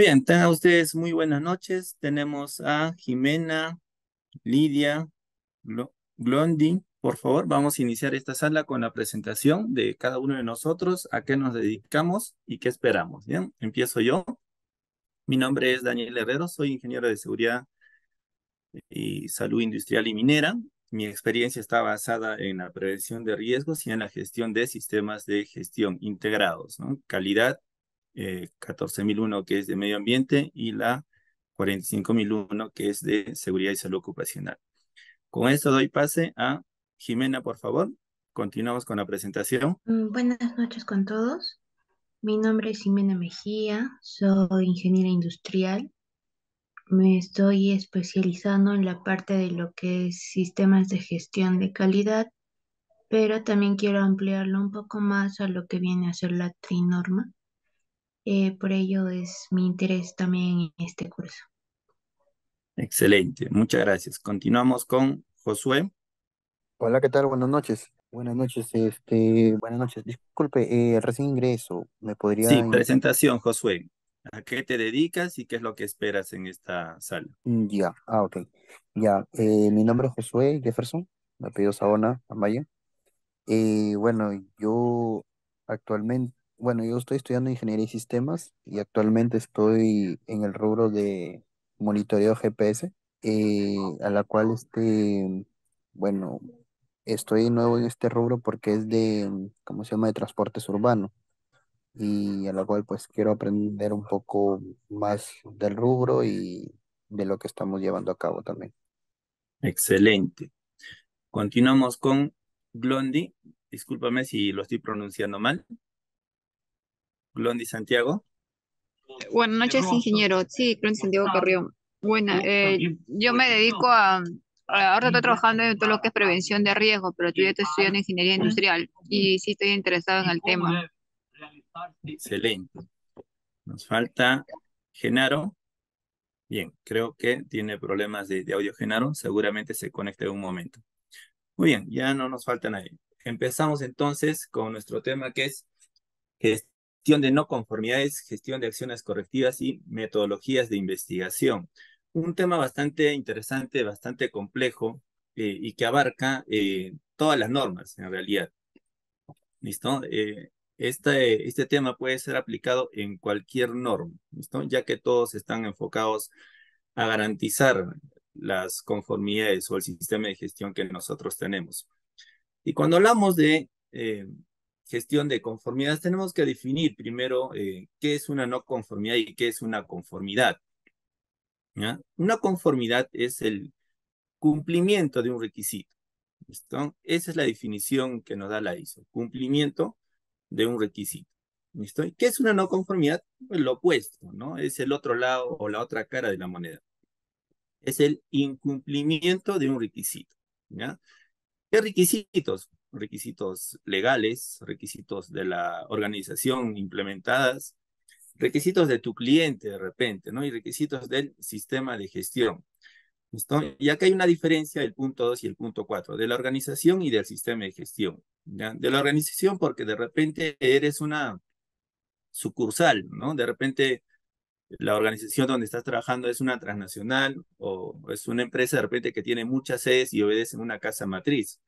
Muy bien, tengan ustedes muy buenas noches. Tenemos a Jimena, Lidia, Glondi. Por favor, vamos a iniciar esta sala con la presentación de cada uno de nosotros, a qué nos dedicamos y qué esperamos. Bien, empiezo yo. Mi nombre es Daniel Herrero, soy ingeniero de seguridad y salud industrial y minera. Mi experiencia está basada en la prevención de riesgos y en la gestión de sistemas de gestión integrados, ¿no? calidad, eh, 14001 que es de medio ambiente y la 45001 que es de seguridad y salud ocupacional. Con esto doy pase a Jimena, por favor. Continuamos con la presentación. Mm, buenas noches con todos. Mi nombre es Jimena Mejía, soy ingeniera industrial. Me estoy especializando en la parte de lo que es sistemas de gestión de calidad, pero también quiero ampliarlo un poco más a lo que viene a ser la trinorma. Eh, por ello es mi interés también en este curso. Excelente, muchas gracias. Continuamos con Josué. Hola, ¿qué tal? Buenas noches. Buenas noches, este, buenas noches. Disculpe, eh, recién ingreso. ¿Me podría Sí, presentación, Josué. ¿A qué te dedicas y qué es lo que esperas en esta sala? Mm, Ya, ah, ok. Ya, eh, mi nombre es Josué Jefferson, me apellido Sabona Amaya. Eh, bueno, yo actualmente, bueno, yo estoy estudiando ingeniería y sistemas y actualmente estoy en el rubro de monitoreo GPS, eh, a la cual este, bueno, estoy nuevo en este rubro porque es de, ¿cómo se llama?, de transportes urbanos y a la cual pues quiero aprender un poco más del rubro y de lo que estamos llevando a cabo también. Excelente. Continuamos con Glondi. Discúlpame si lo estoy pronunciando mal. Glondi Santiago. Buenas noches, ingeniero. Sí, Clon Santiago Carrión. Bueno, eh, yo me dedico a, ahora estoy trabajando en todo lo que es prevención de riesgo, pero yo ya estoy estudiando ingeniería industrial y sí estoy interesado en el tema. Excelente. Nos falta Genaro. Bien, creo que tiene problemas de, de audio Genaro. Seguramente se conecta en un momento. Muy bien, ya no nos falta nadie. Empezamos entonces con nuestro tema que es gestión de no conformidades, gestión de acciones correctivas y metodologías de investigación. Un tema bastante interesante, bastante complejo eh, y que abarca eh, todas las normas en realidad. ¿Listo? Este, este tema puede ser aplicado en cualquier norma, ¿listo? Ya que todos están enfocados a garantizar las conformidades o el sistema de gestión que nosotros tenemos. Y cuando hablamos de gestión de conformidades, tenemos que definir primero eh, qué es una no conformidad y qué es una conformidad. Una conformidad es el cumplimiento de un requisito. ¿listo? Esa es la definición que nos da la ISO, cumplimiento de un requisito. ¿Listo? ¿Y qué es una no conformidad? Pues lo opuesto, ¿no? Es el otro lado o la otra cara de la moneda. Es el incumplimiento de un requisito. ¿Qué requisitos? Requisitos legales, requisitos de la organización implementadas, requisitos de tu cliente de repente, ¿no? Y requisitos del sistema de gestión. Y acá hay una diferencia del punto 2 y el punto 4, de la organización y del sistema de gestión. De la organización porque de repente eres una sucursal, ¿no? De repente la organización donde estás trabajando es una transnacional o es una empresa de repente que tiene muchas sedes y obedece a una casa matriz.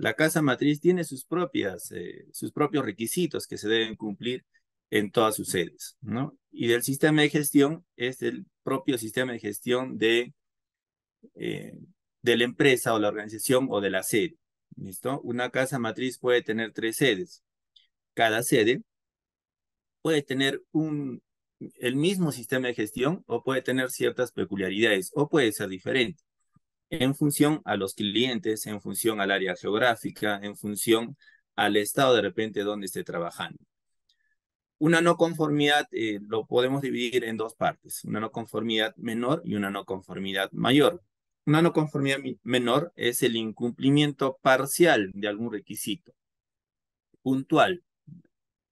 La casa matriz tiene sus propias, eh, sus propios requisitos que se deben cumplir en todas sus sedes, ¿no? Y del sistema de gestión es el propio sistema de gestión de, eh, de la empresa o la organización o de la sede, ¿listo? Una casa matriz puede tener tres sedes. Cada sede puede tener un, el mismo sistema de gestión o puede tener ciertas peculiaridades o puede ser diferente en función a los clientes, en función al área geográfica, en función al estado de repente donde esté trabajando. Una no conformidad eh, lo podemos dividir en dos partes, una no conformidad menor y una no conformidad mayor. Una no conformidad menor es el incumplimiento parcial de algún requisito, puntual,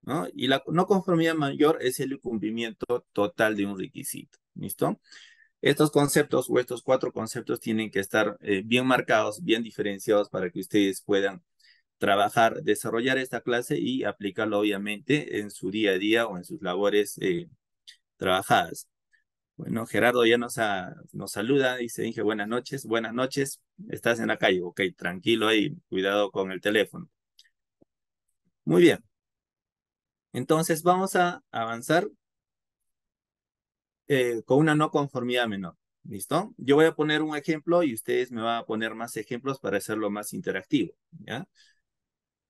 ¿no? Y la no conformidad mayor es el cumplimiento total de un requisito, ¿listo? Estos conceptos o estos cuatro conceptos tienen que estar eh, bien marcados, bien diferenciados para que ustedes puedan trabajar, desarrollar esta clase y aplicarlo obviamente en su día a día o en sus labores eh, trabajadas. Bueno, Gerardo ya nos, nos saluda, dice, buenas noches, buenas noches, estás en la calle, ok, tranquilo ahí, cuidado con el teléfono. Muy bien. Entonces vamos a avanzar eh, con una no conformidad menor. ¿Listo? Yo voy a poner un ejemplo y ustedes me van a poner más ejemplos para hacerlo más interactivo. ¿ya?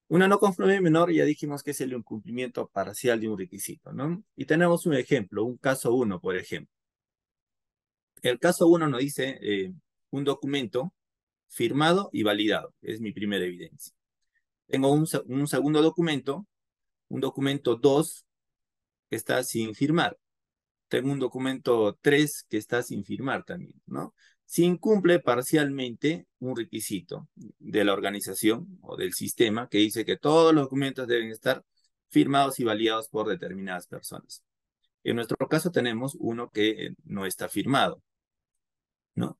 Una no conformidad menor ya dijimos que es el incumplimiento parcial de un requisito, ¿no? Y tenemos un ejemplo, un caso uno, por ejemplo. El caso uno nos dice eh, un documento firmado y validado. Es mi primera evidencia. Tengo un, un segundo documento, un documento 2 que está sin firmar. Tengo un documento 3 que está sin firmar también, ¿no? Si incumple parcialmente un requisito de la organización o del sistema que dice que todos los documentos deben estar firmados y validados por determinadas personas. En nuestro caso tenemos uno que no está firmado. ¿no?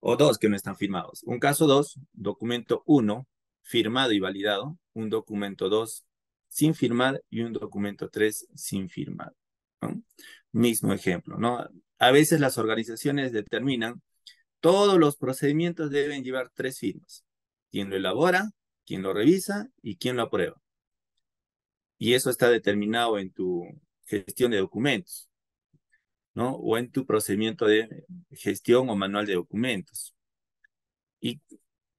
O dos que no están firmados. Un caso dos, documento uno, firmado y validado, un documento dos sin firmar y un documento tres sin firmar. Mismo ejemplo, ¿no? A veces las organizaciones determinan todos los procedimientos deben llevar tres firmas. Quien lo elabora, quien lo revisa y quien lo aprueba. Y eso está determinado en tu gestión de documentos. ¿no? O en tu procedimiento de gestión o manual de documentos. Y,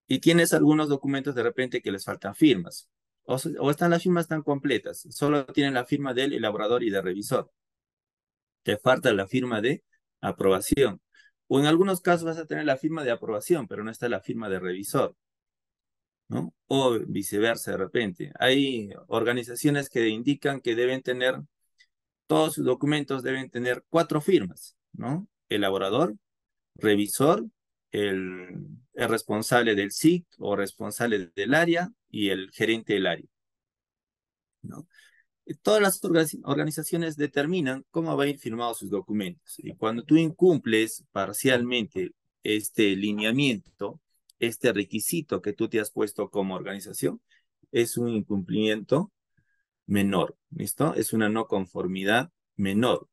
y tienes algunos documentos de repente que les faltan firmas. O, o están las firmas tan completas. Solo tienen la firma del elaborador y del revisor. Te falta la firma de aprobación. O en algunos casos vas a tener la firma de aprobación, pero no está la firma de revisor. ¿no? O viceversa de repente. Hay organizaciones que indican que deben tener todos sus documentos deben tener cuatro firmas, ¿no? Elaborador, revisor, el, responsable del SIC o responsable del área y el gerente del área, ¿no? Todas las organizaciones determinan cómo van a ir firmados sus documentos. Y cuando tú incumples parcialmente este lineamiento, este requisito que tú te has puesto como organización, es un incumplimiento menor. ¿Listo? Es una no conformidad menor.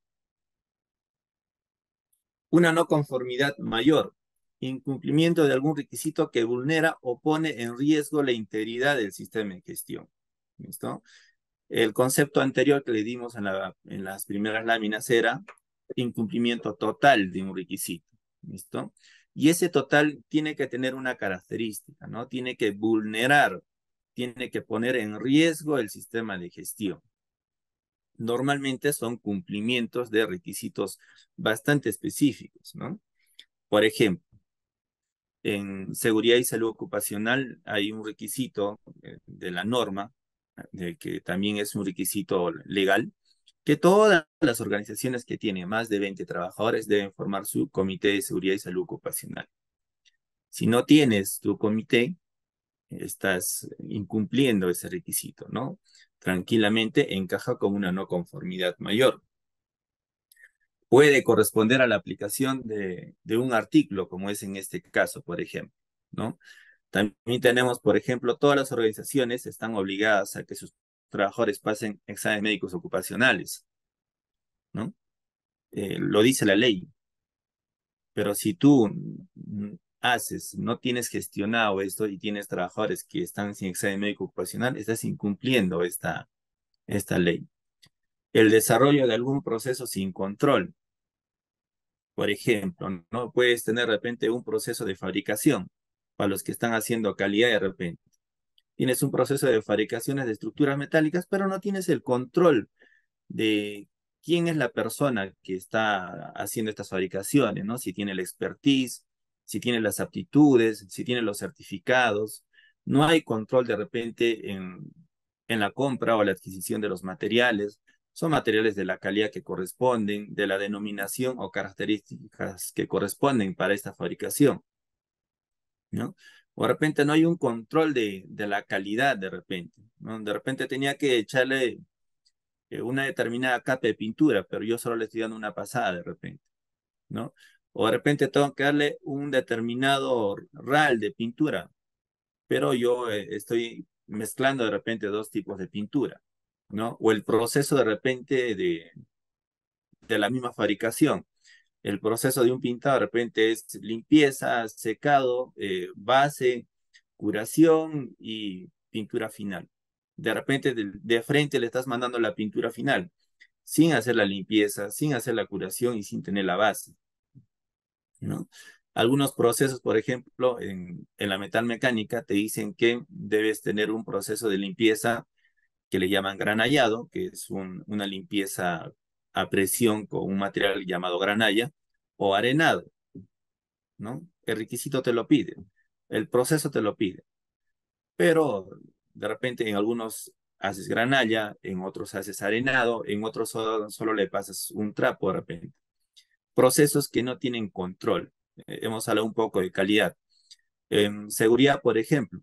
Una no conformidad mayor. Incumplimiento de algún requisito que vulnera o pone en riesgo la integridad del sistema de gestión. ¿Listo? El concepto anterior que le dimos en, la, en las primeras láminas era incumplimiento total de un requisito. ¿Listo? Y ese total tiene que tener una característica, ¿no? Tiene que vulnerar tiene que poner en riesgo el sistema de gestión. Normalmente son cumplimientos de requisitos bastante específicos, ¿no? Por ejemplo, en seguridad y salud ocupacional hay un requisito eh, de la norma, de que también es un requisito legal, que todas las organizaciones que tienen más de 20 trabajadores deben formar su comité de seguridad y salud ocupacional. Si no tienes tu comité, estás incumpliendo ese requisito, ¿no? Tranquilamente encaja con una no conformidad mayor. Puede corresponder a la aplicación de, de un artículo, como es en este caso, por ejemplo, ¿no? También tenemos, por ejemplo, todas las organizaciones están obligadas a que sus trabajadores pasen exámenes médicos ocupacionales, ¿no? Eh, lo dice la ley. Pero si tú haces, no tienes gestionado esto y tienes trabajadores que están sin examen médico ocupacional, estás incumpliendo esta, esta ley. El desarrollo de algún proceso sin control. Por ejemplo, no puedes tener de repente un proceso de fabricación para los que están haciendo calidad de repente. Tienes un proceso de fabricaciones de estructuras metálicas, pero no tienes el control de quién es la persona que está haciendo estas fabricaciones, ¿no? Si tiene la expertise, si tiene las aptitudes, si tiene los certificados. No hay control de repente en, en la compra o la adquisición de los materiales. Son materiales de la calidad que corresponden, de la denominación o características que corresponden para esta fabricación. ¿No? O de repente no hay un control de, de la calidad de repente. ¿no? De repente tenía que echarle eh, una determinada capa de pintura, pero yo solo le estoy dando una pasada de repente. ¿no? o de repente tengo que darle un determinado RAL de pintura, pero yo eh, estoy mezclando de repente dos tipos de pintura, ¿no? O el proceso de repente de, de la misma fabricación. El proceso de un pintado de repente es limpieza, secado, eh, base, curación y pintura final. De repente de, frente le estás mandando la pintura final, sin hacer la limpieza, sin hacer la curación y sin tener la base. ¿no? Algunos procesos, por ejemplo, en, en la metalmecánica te dicen que debes tener un proceso de limpieza que le llaman granallado, que es una limpieza a presión con un material llamado granalla, o arenado, ¿no? El requisito te lo pide, el proceso te lo pide, pero de repente en algunos haces granalla, en otros haces arenado, en otros solo, le pasas un trapo de repente. Procesos que no tienen control. Eh, hemos hablado un poco de calidad. En seguridad, por ejemplo,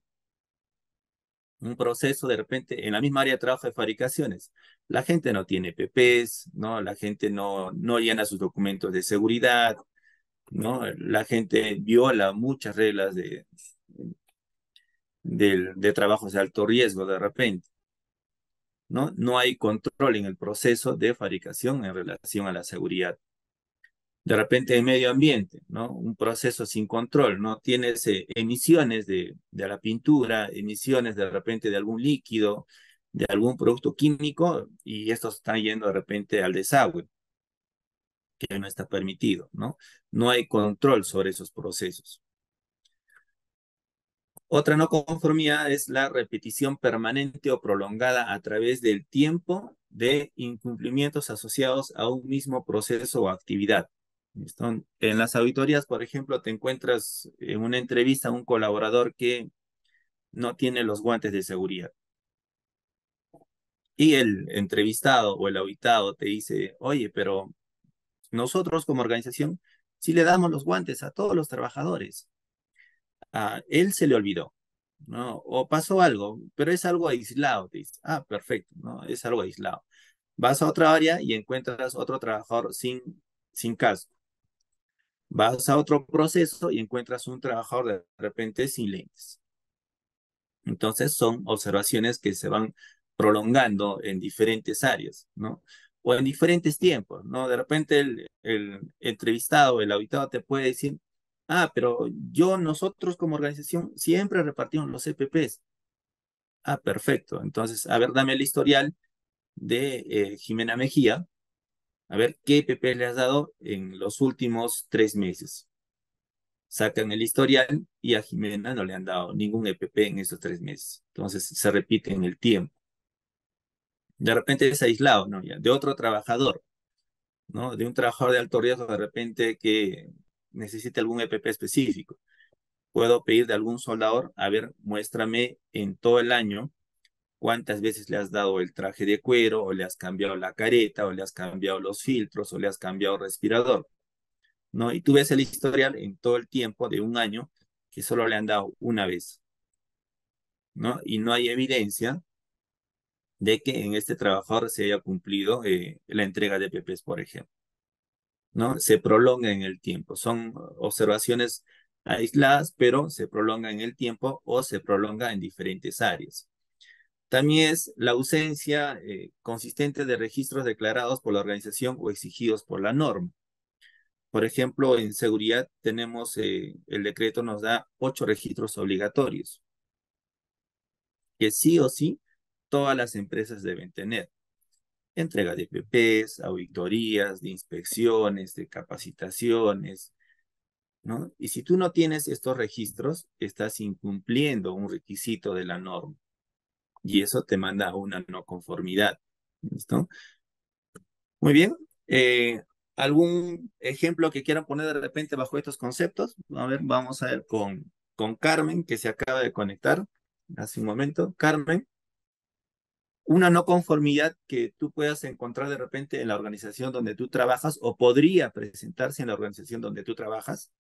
un proceso de repente en la misma área de trabajo de fabricaciones. La gente no tiene PPs, ¿no? La gente no, no llena sus documentos de seguridad, ¿no? La gente viola muchas reglas de, de, de trabajos de alto riesgo de repente. ¿no? No hay control en el proceso de fabricación en relación a la seguridad de repente en medio ambiente, ¿no? Un proceso sin control, ¿no? Tienes eh, emisiones de, de, la pintura, emisiones de repente de algún líquido, de algún producto químico, y esto está yendo de repente al desagüe, que no está permitido, ¿no? No hay control sobre esos procesos. Otra no conformidad es la repetición permanente o prolongada a través del tiempo de incumplimientos asociados a un mismo proceso o actividad. En las auditorías, por ejemplo, te encuentras en una entrevista a un colaborador que no tiene los guantes de seguridad. Y el entrevistado o el auditado te dice, oye, pero nosotros como organización sí le damos los guantes a todos los trabajadores. A él se le olvidó, ¿no? O pasó algo, pero es algo aislado, te dice. Ah, perfecto, ¿no? Es algo aislado. Vas a otra área y encuentras otro trabajador sin, sin casco. Vas a otro proceso y encuentras un trabajador de repente sin lentes. Entonces son observaciones que se van prolongando en diferentes áreas, ¿no? O en diferentes tiempos, ¿no? De repente el, el entrevistado, el auditado te puede decir, ah, pero yo, nosotros como organización siempre repartimos los EPPs. Ah, perfecto. Entonces, a ver, dame el historial de eh, Jimena Mejía, a ver, ¿qué EPP le has dado en los últimos tres meses? Sacan el historial y a Jimena no le han dado ningún EPP en esos tres meses. Entonces se repite en el tiempo. De repente es aislado, ¿no? Ya, de otro trabajador, ¿no? De un trabajador de alto riesgo, de repente que necesite algún EPP específico. Puedo pedir de algún soldador, a ver, muéstrame en todo el año cuántas veces le has dado el traje de cuero, o le has cambiado la careta, o le has cambiado los filtros, o le has cambiado el respirador. ¿no? Y tú ves el historial en todo el tiempo de un año que solo le han dado una vez. ¿no? Y no hay evidencia de que en este trabajador se haya cumplido eh, la entrega de PPs, por ejemplo. ¿no? Se prolonga en el tiempo. Son observaciones aisladas, pero se prolonga en el tiempo o se prolonga en diferentes áreas. También es la ausencia eh, consistente de registros declarados por la organización o exigidos por la norma. Por ejemplo, en seguridad tenemos, eh, el decreto nos da ocho registros obligatorios, que sí o sí todas las empresas deben tener. Entrega de PPs, auditorías, de inspecciones, de capacitaciones, ¿no? Y si tú no tienes estos registros, estás incumpliendo un requisito de la norma y eso te manda a una no conformidad. ¿Listo? Muy bien. Eh, ¿Algún ejemplo que quieran poner de repente bajo estos conceptos? A ver, vamos a ver con, con Carmen, que se acaba de conectar hace un momento. Carmen, una no conformidad que tú puedas encontrar de repente en la organización donde tú trabajas o podría presentarse en la organización donde tú trabajas.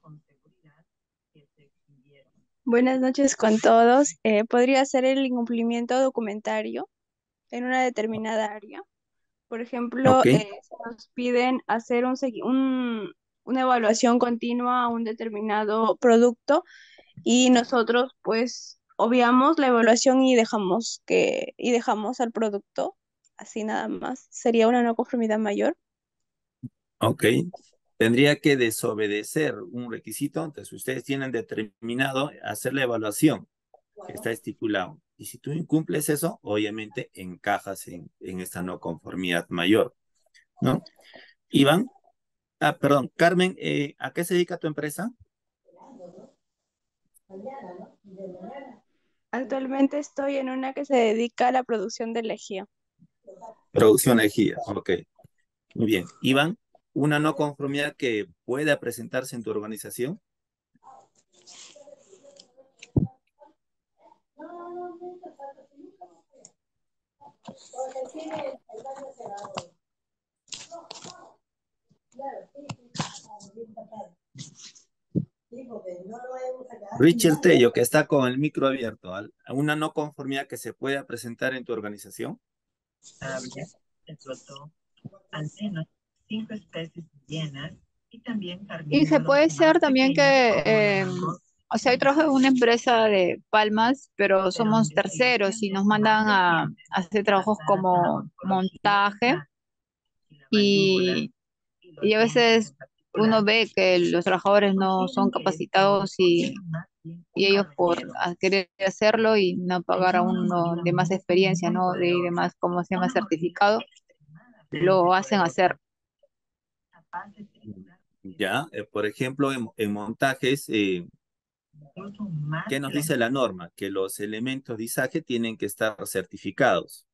con seguridad que se Buenas noches con todos. Eh, podría ser el incumplimiento documentario en una determinada área. Por ejemplo, eh, nos piden hacer un, un, una evaluación continua a un determinado producto y nosotros pues obviamos la evaluación y dejamos que y dejamos al producto así nada más. ¿Sería una no conformidad mayor? Ok. Tendría que desobedecer un requisito, entonces ustedes tienen determinado hacer la evaluación que está estipulado. Y si tú incumples eso, obviamente encajas en, en esta no conformidad mayor, ¿no? Iván, ah, perdón, Carmen, eh, ¿a qué se dedica tu empresa? Actualmente estoy en una que se dedica a la producción de lejía. Producción de lejía, ok. Muy bien. Iván, ¿una no conformidad que pueda presentarse en tu organización? Richard Tello, que está con el micro abierto, ¿una no conformidad que se pueda presentar en tu organización? cinco especies llenas y también Y se puede ser también que, eh, o sea, yo trabajo en una empresa de palmas, pero somos terceros y nos mandan a, hacer trabajos como montaje. y, y a veces uno ve que los trabajadores no son capacitados y, y ellos por querer hacerlo y no pagar a uno de más experiencia, ¿no? De, de más, como se llama, certificado, lo hacen hacer. Ya, eh, por ejemplo, en, montajes, eh, ¿qué nos dice la norma? Que los elementos de izaje tienen que estar certificados.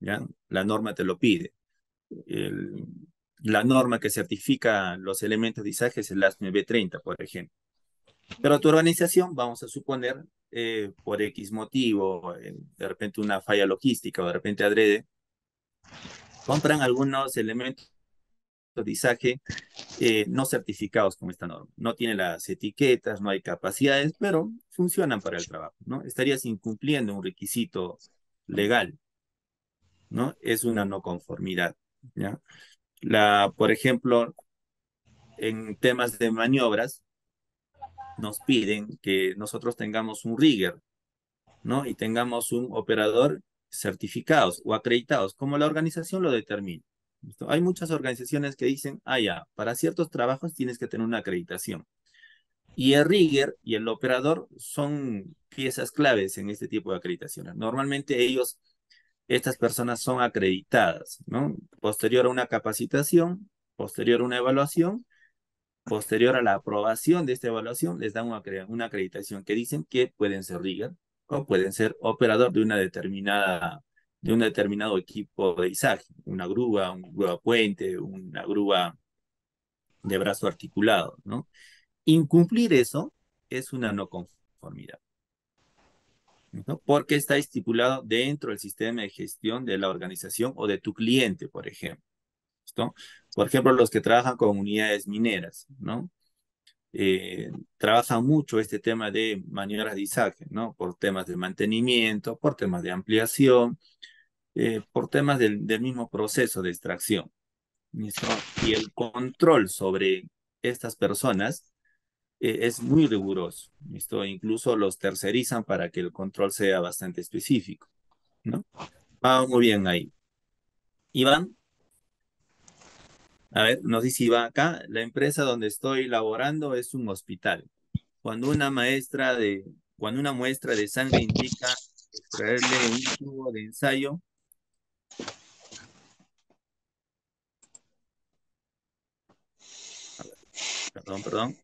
¿ya? La norma te lo pide. La norma que certifica los elementos de izaje es el ASME B30, por ejemplo. Pero tu organización, vamos a suponer, eh, por X motivo, de repente una falla logística o de repente adrede, compran algunos elementos de eh, no certificados con esta norma. No tiene las etiquetas, no hay capacidades, pero funcionan para el trabajo, ¿no? Estarías incumpliendo un requisito legal, ¿no? Es una no conformidad, ¿ya? Por ejemplo, en temas de maniobras, nos piden que nosotros tengamos un rigger, ¿no? Y tengamos un operador certificados o acreditados, como la organización lo determina. Hay muchas organizaciones que dicen, ah, ya, para ciertos trabajos tienes que tener una acreditación. Y el rigger y el operador son piezas claves en este tipo de acreditaciones. Normalmente ellos, estas personas son acreditadas, ¿no? Posterior a una capacitación, posterior a una evaluación, posterior a la aprobación de esta evaluación, les dan una, una acreditación que dicen que pueden ser rigger o pueden ser operador de una determinada de un determinado equipo de izaje, una grúa, un grúa puente, una grúa de brazo articulado, ¿no? Incumplir eso es una no conformidad, Porque está estipulado dentro del sistema de gestión de la organización o de tu cliente, por ejemplo. Por ejemplo, los que trabajan con unidades mineras, ¿no? Eh, trabajan mucho este tema de maniobras de izaje, ¿no? Por temas de mantenimiento, por temas de ampliación, eh, por temas del, mismo proceso de extracción. Y el control sobre estas personas eh, es muy riguroso. ¿listo? Incluso los tercerizan para que el control sea bastante específico. ¿no? Vamos muy bien ahí. Iván. A ver, nos dice Iván acá, la empresa donde estoy laborando es un hospital. Cuando una maestra de, cuando una muestra de sangre indica extraerle un tubo de ensayo, perdón, perdón,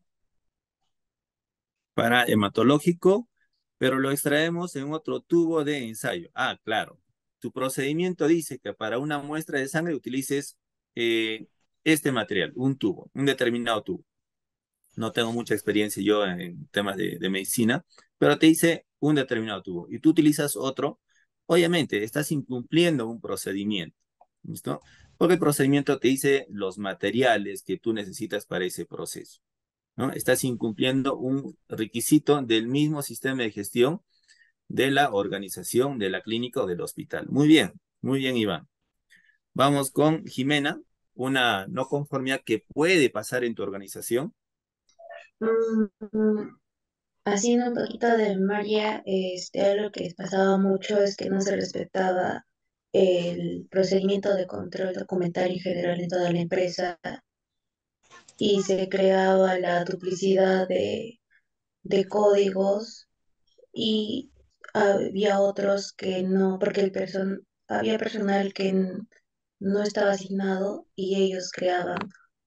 para hematológico, pero lo extraemos en otro tubo de ensayo. Ah, claro. Tu procedimiento dice que para una muestra de sangre utilices eh, este material, un tubo, un determinado tubo. No tengo mucha experiencia yo en temas de, de medicina, pero te dice un determinado tubo y tú utilizas otro, obviamente estás incumpliendo un procedimiento. ¿Listo? Porque el procedimiento te dice los materiales que tú necesitas para ese proceso. Estás incumpliendo un requisito del mismo sistema de gestión de la organización de la clínica o del hospital. Muy bien, muy bien, Iván. Vamos con Jimena, una no conformidad que puede pasar en tu organización. Mm, haciendo un poquito de memoria, este, lo que pasaba mucho es que no se respetaba el procedimiento de control documentario general en toda la empresa y se creaba la duplicidad de, de códigos y había otros que no, porque el person, había personal que no estaba asignado y ellos creaban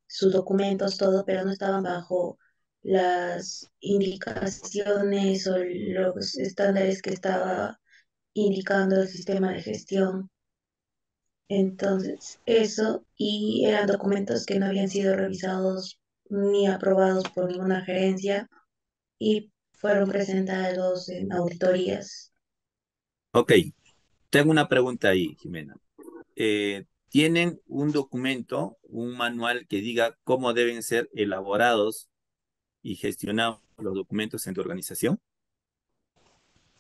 sus documentos, todo, pero no estaban bajo las indicaciones o los estándares que estaba indicando el sistema de gestión. Entonces, eso, y eran documentos que no habían sido revisados ni aprobados por ninguna gerencia y fueron presentados en auditorías. Ok, tengo una pregunta ahí, Jimena. Eh, ¿Tienen un documento, un manual que diga cómo deben ser elaborados y gestionados los documentos en tu organización?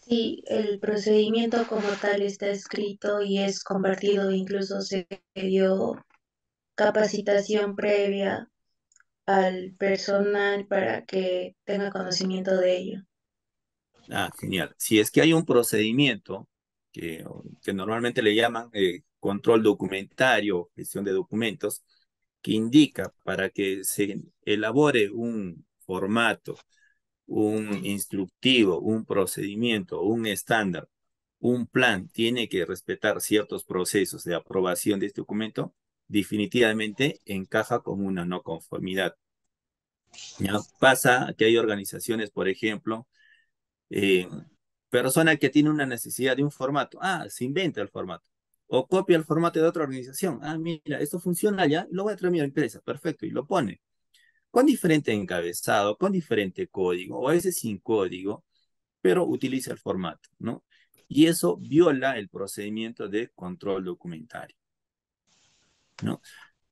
Sí, el procedimiento como tal está escrito y es compartido, incluso se dio capacitación previa al personal para que tenga conocimiento de ello. Ah, genial. Si es que hay un procedimiento que, que normalmente le llaman eh, control documentario, gestión de documentos, que indica para que se elabore un formato, un instructivo, un procedimiento, un estándar, un plan, tiene que respetar ciertos procesos de aprobación de este documento, definitivamente encaja como una no conformidad. ¿Ya? Pasa que hay organizaciones, por ejemplo, eh, persona que tiene una necesidad de un formato, ah, se inventa el formato, o copia el formato de otra organización, ah, mira, esto funciona ya, lo voy a traer a mi empresa, perfecto, y lo pone con diferente encabezado, con diferente código, o a veces sin código, pero utiliza el formato, ¿no? Y eso viola el procedimiento de control documentario, ¿no?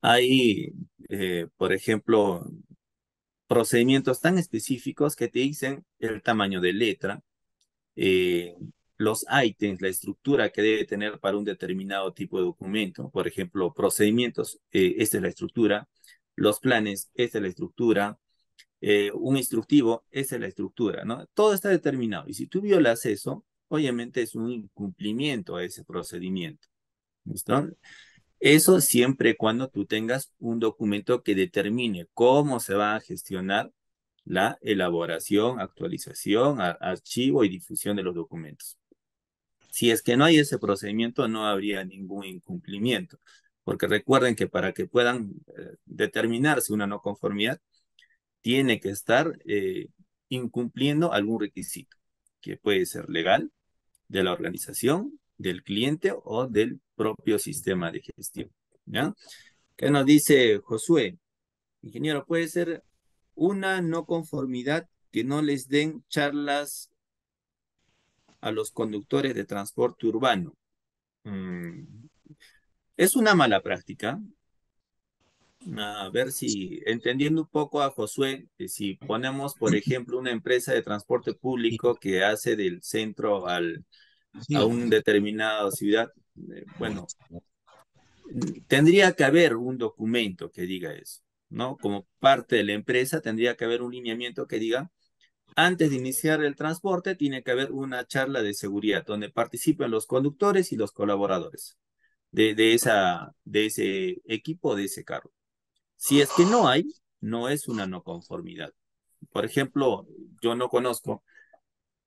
Hay, eh, por ejemplo, procedimientos tan específicos que te dicen el tamaño de letra, eh, los ítems, la estructura que debe tener para un determinado tipo de documento. Por ejemplo, procedimientos, eh, esta es la estructura, los planes, es la estructura, eh, un instructivo, es la estructura, ¿no? Todo está determinado. Y si tú violas eso, obviamente es un incumplimiento a ese procedimiento. ¿Listo? Eso siempre cuando tú tengas un documento que determine cómo se va a gestionar la elaboración, actualización, archivo y difusión de los documentos. Si es que no hay ese procedimiento, no habría ningún incumplimiento porque recuerden que para que puedan eh, determinarse una no conformidad, tiene que estar eh, incumpliendo algún requisito, que puede ser legal, de la organización, del cliente o del propio sistema de gestión. ¿Qué nos dice Josué? Ingeniero, puede ser una no conformidad que no les den charlas a los conductores de transporte urbano. Mm, es una mala práctica. A ver si, entendiendo un poco a Josué, si ponemos, por ejemplo, una empresa de transporte público que hace del centro al, a una determinada ciudad, eh, bueno, tendría que haber un documento que diga eso, ¿no? Como parte de la empresa tendría que haber un lineamiento que diga, antes de iniciar el transporte tiene que haber una charla de seguridad donde participen los conductores y los colaboradores de, esa, de ese equipo, de ese carro. Si es que no hay, no es una no conformidad. Por ejemplo, yo no conozco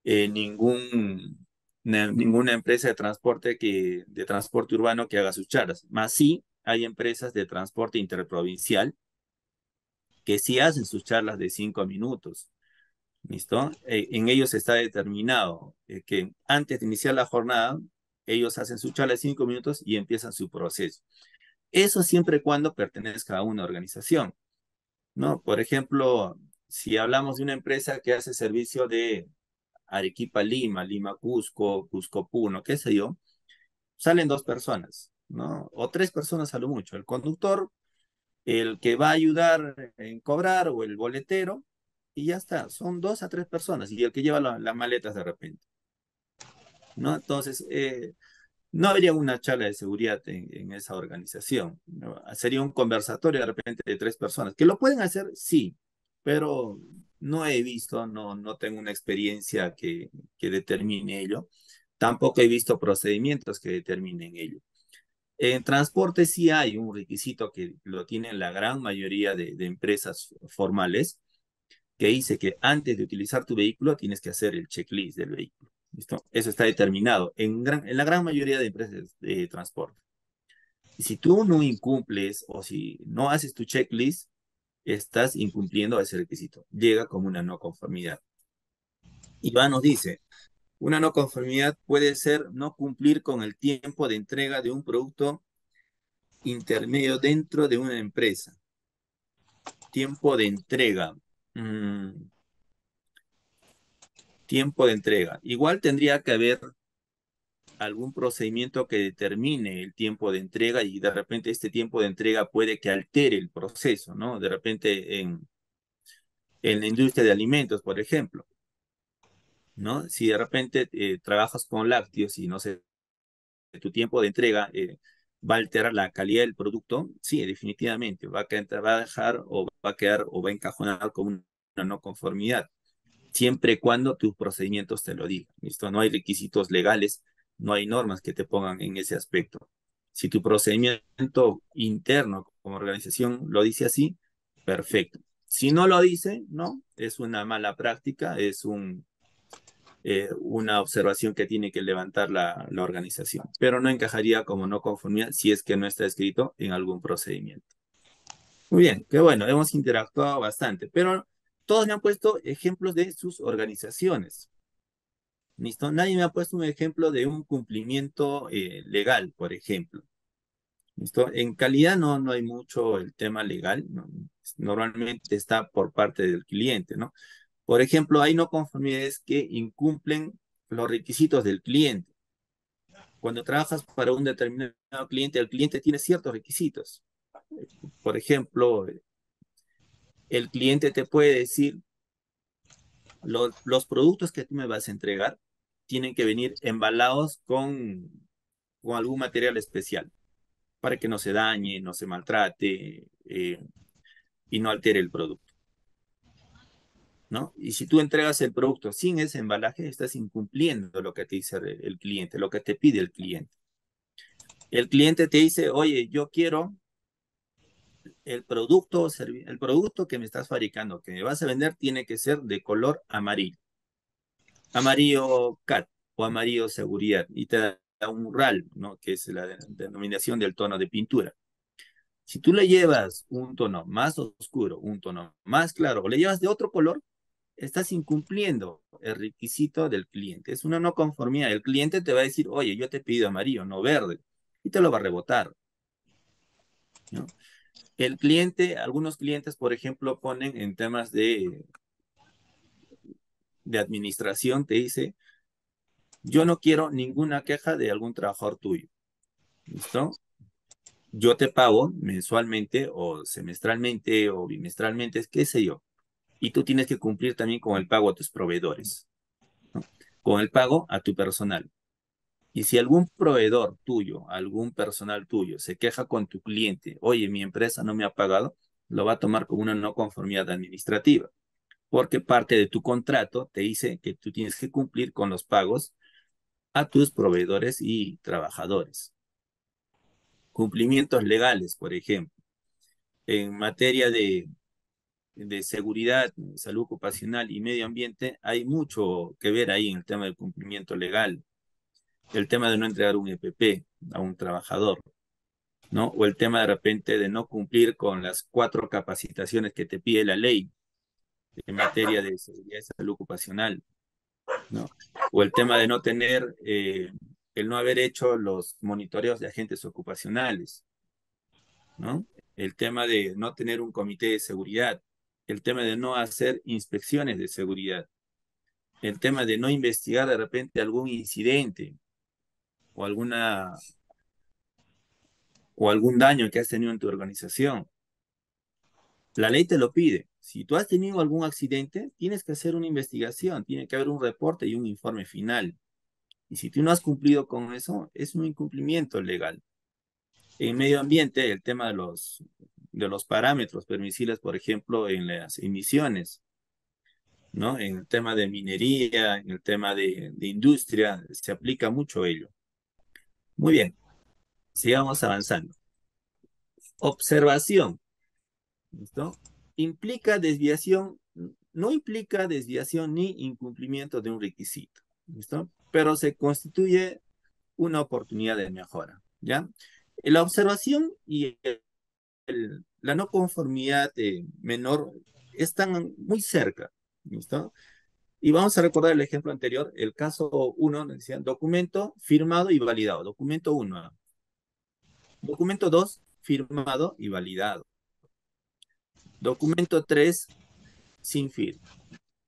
eh, ningún, ninguna empresa de transporte, que, de transporte urbano que haga sus charlas. Más sí, hay empresas de transporte interprovincial que sí hacen sus charlas de cinco minutos. ¿Listo? Eh, en ellos está determinado eh, que antes de iniciar la jornada ellos hacen su charla de cinco minutos y empiezan su proceso. Eso siempre y cuando pertenezca a una organización. ¿no? Por ejemplo, si hablamos de una empresa que hace servicio de Arequipa, Lima, Lima, Cusco, Cusco, Puno, qué sé yo, salen dos personas, ¿no? O tres personas a lo mucho. El conductor, el que va a ayudar en cobrar o el boletero, y ya está. Son dos a tres personas y el que lleva las maletas de repente. ¿No? Entonces, eh, no habría una charla de seguridad en, esa organización. Sería un conversatorio de repente de tres personas. ¿Que lo pueden hacer? Sí, pero no he visto, no, no tengo una experiencia que, que determine ello. Tampoco he visto procedimientos que determinen ello. En transporte sí hay un requisito que lo tienen la gran mayoría de, de empresas formales, que dice que antes de utilizar tu vehículo tienes que hacer el checklist del vehículo. ¿Listo? Eso está determinado en, gran, en la gran mayoría de empresas de transporte. Si tú no incumples o si no haces tu checklist, estás incumpliendo ese requisito. Llega como una no conformidad. Iván nos dice, una no conformidad puede ser no cumplir con el tiempo de entrega de un producto intermedio dentro de una empresa. Tiempo de entrega. Mm. Tiempo de entrega. Igual tendría que haber algún procedimiento que determine el tiempo de entrega y de repente este tiempo de entrega puede que altere el proceso, ¿no? De repente en, en la industria de alimentos, por ejemplo, ¿no? Si de repente eh, trabajas con lácteos y no sé, tu tiempo de entrega eh, va a alterar la calidad del producto, sí, definitivamente, va a, va a dejar o va a quedar o va a encajonar con una no conformidad, siempre y cuando tus procedimientos te lo digan, ¿listo? No hay requisitos legales no hay normas que te pongan en ese aspecto. Si tu procedimiento interno como organización lo dice así, perfecto. Si no lo dice, no, es una mala práctica, es eh, una observación que tiene que levantar la, la organización, pero no encajaría como no conformidad si es que no está escrito en algún procedimiento. Muy bien, qué bueno, hemos interactuado bastante, pero todos me han puesto ejemplos de sus organizaciones. ¿Listo? Nadie me ha puesto un ejemplo de un cumplimiento eh, legal, por ejemplo. En calidad no, no hay mucho el tema legal, normalmente está por parte del cliente, ¿no? Por ejemplo, hay no conformidades que incumplen los requisitos del cliente. Cuando trabajas para un determinado cliente, el cliente tiene ciertos requisitos. Por ejemplo, el cliente te puede decir, los, productos que tú me vas a entregar tienen que venir embalados con, con algún material especial para que no se dañe, no se maltrate eh, y no altere el producto. ¿No? Y si tú entregas el producto sin ese embalaje, estás incumpliendo lo que te dice el cliente, lo que te pide el cliente. El cliente te dice, oye, yo quiero el producto, el producto que me estás fabricando, que me vas a vender, tiene que ser de color amarillo amarillo CAT o amarillo seguridad y te da un RAL, ¿no? que es la denominación del tono de pintura. Si tú le llevas un tono más oscuro, un tono más claro, o le llevas de otro color, estás incumpliendo el requisito del cliente. Es una no conformidad. El cliente te va a decir, oye, yo te pido amarillo, no verde, y te lo va a rebotar. ¿no? El cliente, algunos clientes, por ejemplo, ponen en temas de de administración te dice, yo no quiero ninguna queja de algún trabajador tuyo. ¿Listo? Yo te pago mensualmente o semestralmente o bimestralmente, qué sé yo. Y tú tienes que cumplir también con el pago a tus proveedores, con el pago a tu personal. Y si algún proveedor tuyo, algún personal tuyo se queja con tu cliente, oye, mi empresa no me ha pagado, lo va a tomar como una no conformidad administrativa porque parte de tu contrato te dice que tú tienes que cumplir con los pagos a tus proveedores y trabajadores. Cumplimientos legales, por ejemplo. En materia de, seguridad, salud ocupacional y medio ambiente, hay mucho que ver ahí en el tema del cumplimiento legal. El tema de no entregar un EPP a un trabajador, ¿no? O el tema de repente de no cumplir con las cuatro capacitaciones que te pide la ley en materia de seguridad y salud ocupacional, ¿no? O el tema de no tener, eh, el no haber hecho los monitoreos de agentes ocupacionales, ¿no? El tema de no tener un comité de seguridad, el tema de no hacer inspecciones de seguridad, el tema de no investigar de repente algún incidente o alguna o algún daño que has tenido en tu organización. La ley te lo pide. Si tú has tenido algún accidente, tienes que hacer una investigación, tiene que haber un reporte y un informe final. Y si tú no has cumplido con eso, es un incumplimiento legal. En medio ambiente, el tema de los, de los parámetros permisibles, por ejemplo, en las emisiones. ¿no? En el tema de minería, en el tema de, de industria, se aplica mucho ello. Muy bien, sigamos avanzando. Observación. ¿Listo? Implica desviación, no implica desviación ni incumplimiento de un requisito. ¿Listo? Pero se constituye una oportunidad de mejora. ¿Ya? La observación y la no conformidad menor están muy cerca. ¿Listo? Y vamos a recordar el ejemplo anterior, el caso 1, decía documento firmado y validado. Documento 1. Documento 2, firmado y validado. Documento 3, sin firma.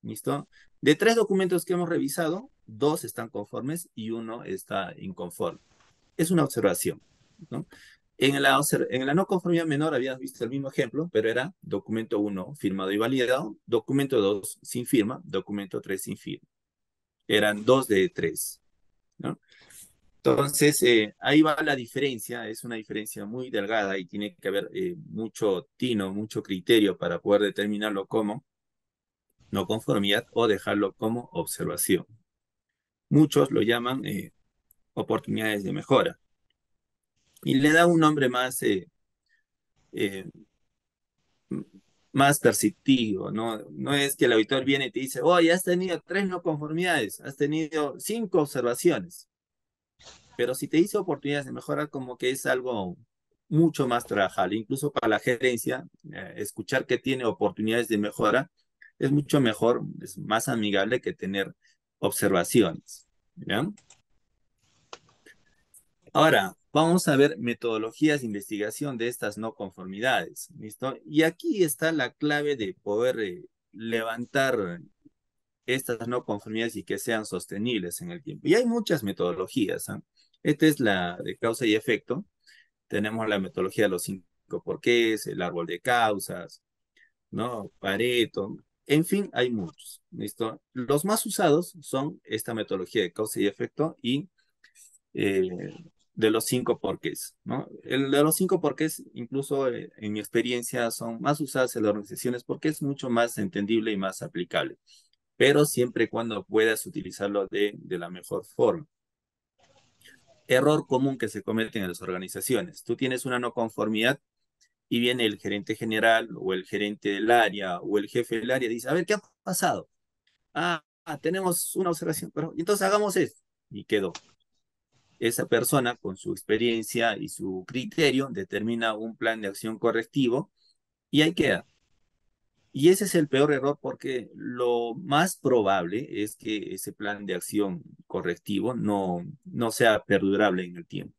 ¿Listo? De tres documentos que hemos revisado, dos están conformes y uno está inconforme. Es una observación. ¿no? En la, en la no conformidad menor habíamos visto el mismo ejemplo, pero era documento 1 firmado y validado, documento 2 sin firma, documento 3 sin firma. Eran dos de tres. Entonces, eh, ahí va la diferencia, es una diferencia muy delgada y tiene que haber eh, mucho tino, mucho criterio para poder determinarlo como no conformidad o dejarlo como observación. Muchos lo llaman eh, oportunidades de mejora. Y le da un nombre más, más perceptivo, ¿no? No es que el auditor viene y te dice, oye, has tenido tres no conformidades, has tenido cinco observaciones pero si te dice oportunidades de mejora, como que es algo mucho más trabajable. Incluso para la gerencia, eh, escuchar que tiene oportunidades de mejora es mucho mejor, es más amigable que tener observaciones. Ahora, vamos a ver metodologías de investigación de estas no conformidades. ¿Listo? Y aquí está la clave de poder eh, levantar estas no conformidades y que sean sostenibles en el tiempo. Y hay muchas metodologías. ¿ah? Esta es la de causa y efecto. Tenemos la metodología de los cinco porqués, el árbol de causas, ¿no? Pareto. En fin, hay muchos. ¿Listo? Los más usados son esta metodología de causa y efecto y eh, de los cinco porqués, ¿no? El de los cinco porqués, incluso eh, en mi experiencia, son más usadas en las organizaciones porque es mucho más entendible y más aplicable, pero siempre cuando puedas utilizarlo de, de la mejor forma error común que se comete en las organizaciones. Tú tienes una no conformidad y viene el gerente general o el gerente del área o el jefe del área y dice, a ver, ¿qué ha pasado? Ah, ah tenemos una observación, pero entonces hagamos esto. Y quedó. Esa persona, con su experiencia y su criterio, determina un plan de acción correctivo y ahí queda. Y ese es el peor error porque lo más probable es que ese plan de acción correctivo no, no sea perdurable en el tiempo.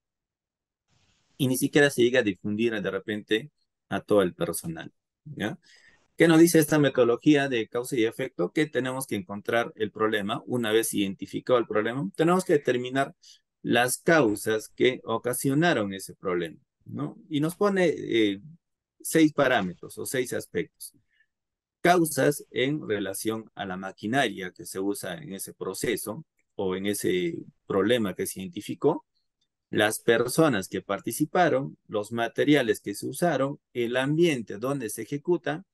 Y ni siquiera se llegue a difundir de repente a todo el personal. ¿ya? ¿Qué nos dice esta metodología de causa y efecto? Que tenemos que encontrar el problema. Una vez identificado el problema, tenemos que determinar las causas que ocasionaron ese problema. ¿no? Y nos pone eh, seis parámetros o seis aspectos causas en relación a la maquinaria que se usa en ese proceso o en ese problema que se identificó, las personas que participaron, los materiales que se usaron, el ambiente donde se ejecuta,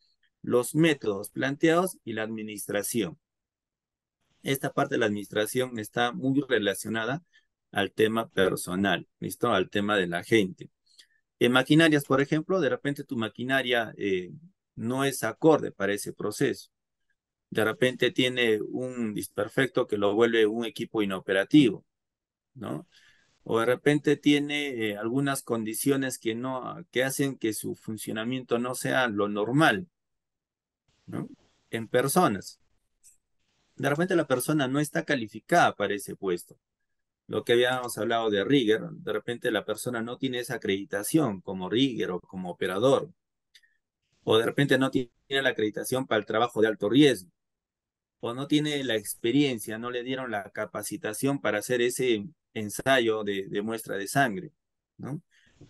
los métodos planteados y la administración. Esta parte de la administración está muy relacionada al tema personal, ¿listo? Al tema de la gente. En maquinarias, por ejemplo, de repente tu maquinaria eh, no es acorde para ese proceso. De repente tiene un disperfecto que lo vuelve un equipo inoperativo, ¿no? O de repente tiene eh, algunas condiciones que, no, que hacen que su funcionamiento no sea lo normal, ¿no? En personas. De repente la persona no está calificada para ese puesto. Lo que habíamos hablado de rigger, de repente la persona no tiene esa acreditación como rigger o como operador, o de repente no tiene la acreditación para el trabajo de alto riesgo, o no tiene la experiencia, no le dieron la capacitación para hacer ese ensayo de, muestra de sangre, ¿no?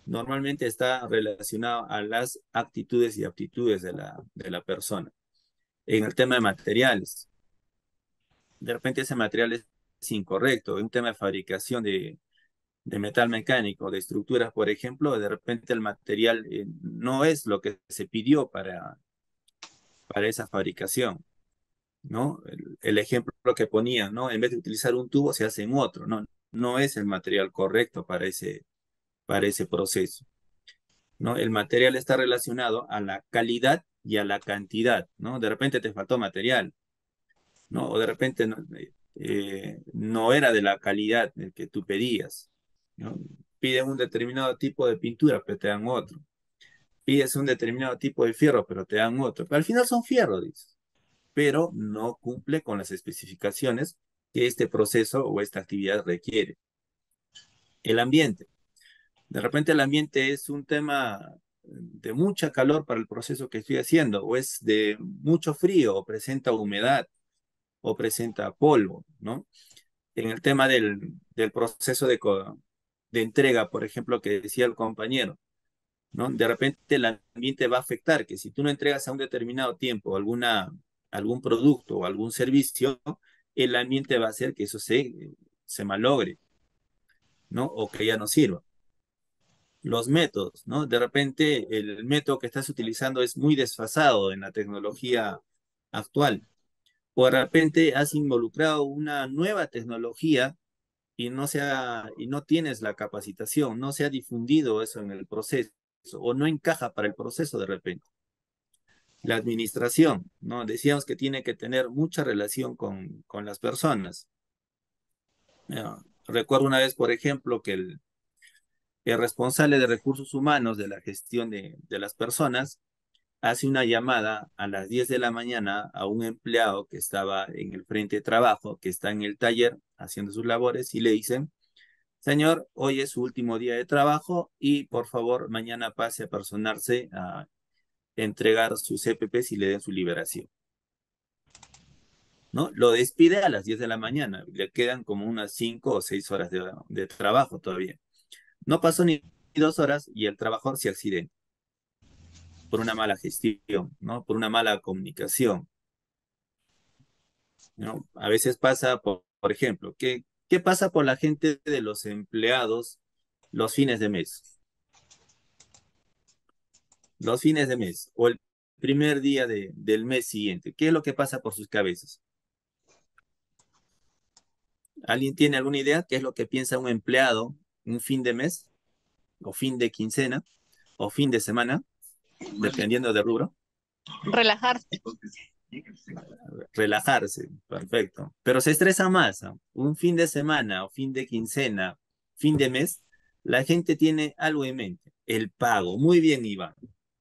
Normalmente está relacionado a las actitudes y aptitudes de la, de la persona. En el tema de materiales, de repente ese material es incorrecto, un tema de fabricación de, metal mecánico, de estructuras, por ejemplo, de repente el material eh, no es lo que se pidió para, para esa fabricación. ¿no? El, ejemplo que ponía, ¿no? En vez de utilizar un tubo, se hace en otro, ¿no? No es el material correcto para ese, para ese proceso, ¿no? El material está relacionado a la calidad y a la cantidad, ¿no? De repente te faltó material, ¿no? O de repente no, eh, no era de la calidad que tú pedías, ¿no? Piden un determinado tipo de pintura, pero te dan otro. Pides un determinado tipo de fierro, pero te dan otro. Pero al final son fierros, dices pero no cumple con las especificaciones que este proceso o esta actividad requiere. El ambiente. De repente el ambiente es un tema de mucha calor para el proceso que estoy haciendo, o es de mucho frío, o presenta humedad, o presenta polvo, ¿no? En el tema del, del proceso de, de entrega, por ejemplo, que decía el compañero, ¿no? De repente el ambiente va a afectar, que si tú no entregas a un determinado tiempo alguna algún producto o algún servicio, el ambiente va a hacer que eso se, se malogre, ¿no? O que ya no sirva. Los métodos, ¿no? De repente el método que estás utilizando es muy desfasado en la tecnología actual. O de repente has involucrado una nueva tecnología y no, y no tienes la capacitación, no se ha difundido eso en el proceso o no encaja para el proceso de repente la administración, ¿no? Decíamos que tiene que tener mucha relación con, con las personas. recuerdo una vez, por ejemplo, que el, el, responsable de recursos humanos de la gestión de, de las personas hace una llamada a las 10 de la mañana a un empleado que estaba en el frente de trabajo, que está en el taller haciendo sus labores, y le dicen, señor, hoy es su último día de trabajo y por favor mañana pase a personarse a entregar sus EPPs y le den su liberación. ¿No? Lo despide a las 10 de la mañana, le quedan como unas 5 o 6 horas de, trabajo todavía. No pasó ni dos horas y el trabajador se accidenta por una mala gestión, ¿no? Por una mala comunicación. ¿no? A veces pasa, por, ejemplo, ¿qué, ¿qué pasa por la gente de los empleados los fines de mes? los fines de mes o el primer día de, del mes siguiente, ¿qué es lo que pasa por sus cabezas? ¿Alguien tiene alguna idea qué es lo que piensa un empleado un fin de mes o fin de quincena o fin de semana, dependiendo del rubro? Relajarse. Relajarse, perfecto. Pero se estresa más. Un fin de semana o fin de quincena, fin de mes, la gente tiene algo en mente, el pago. Muy bien, Iván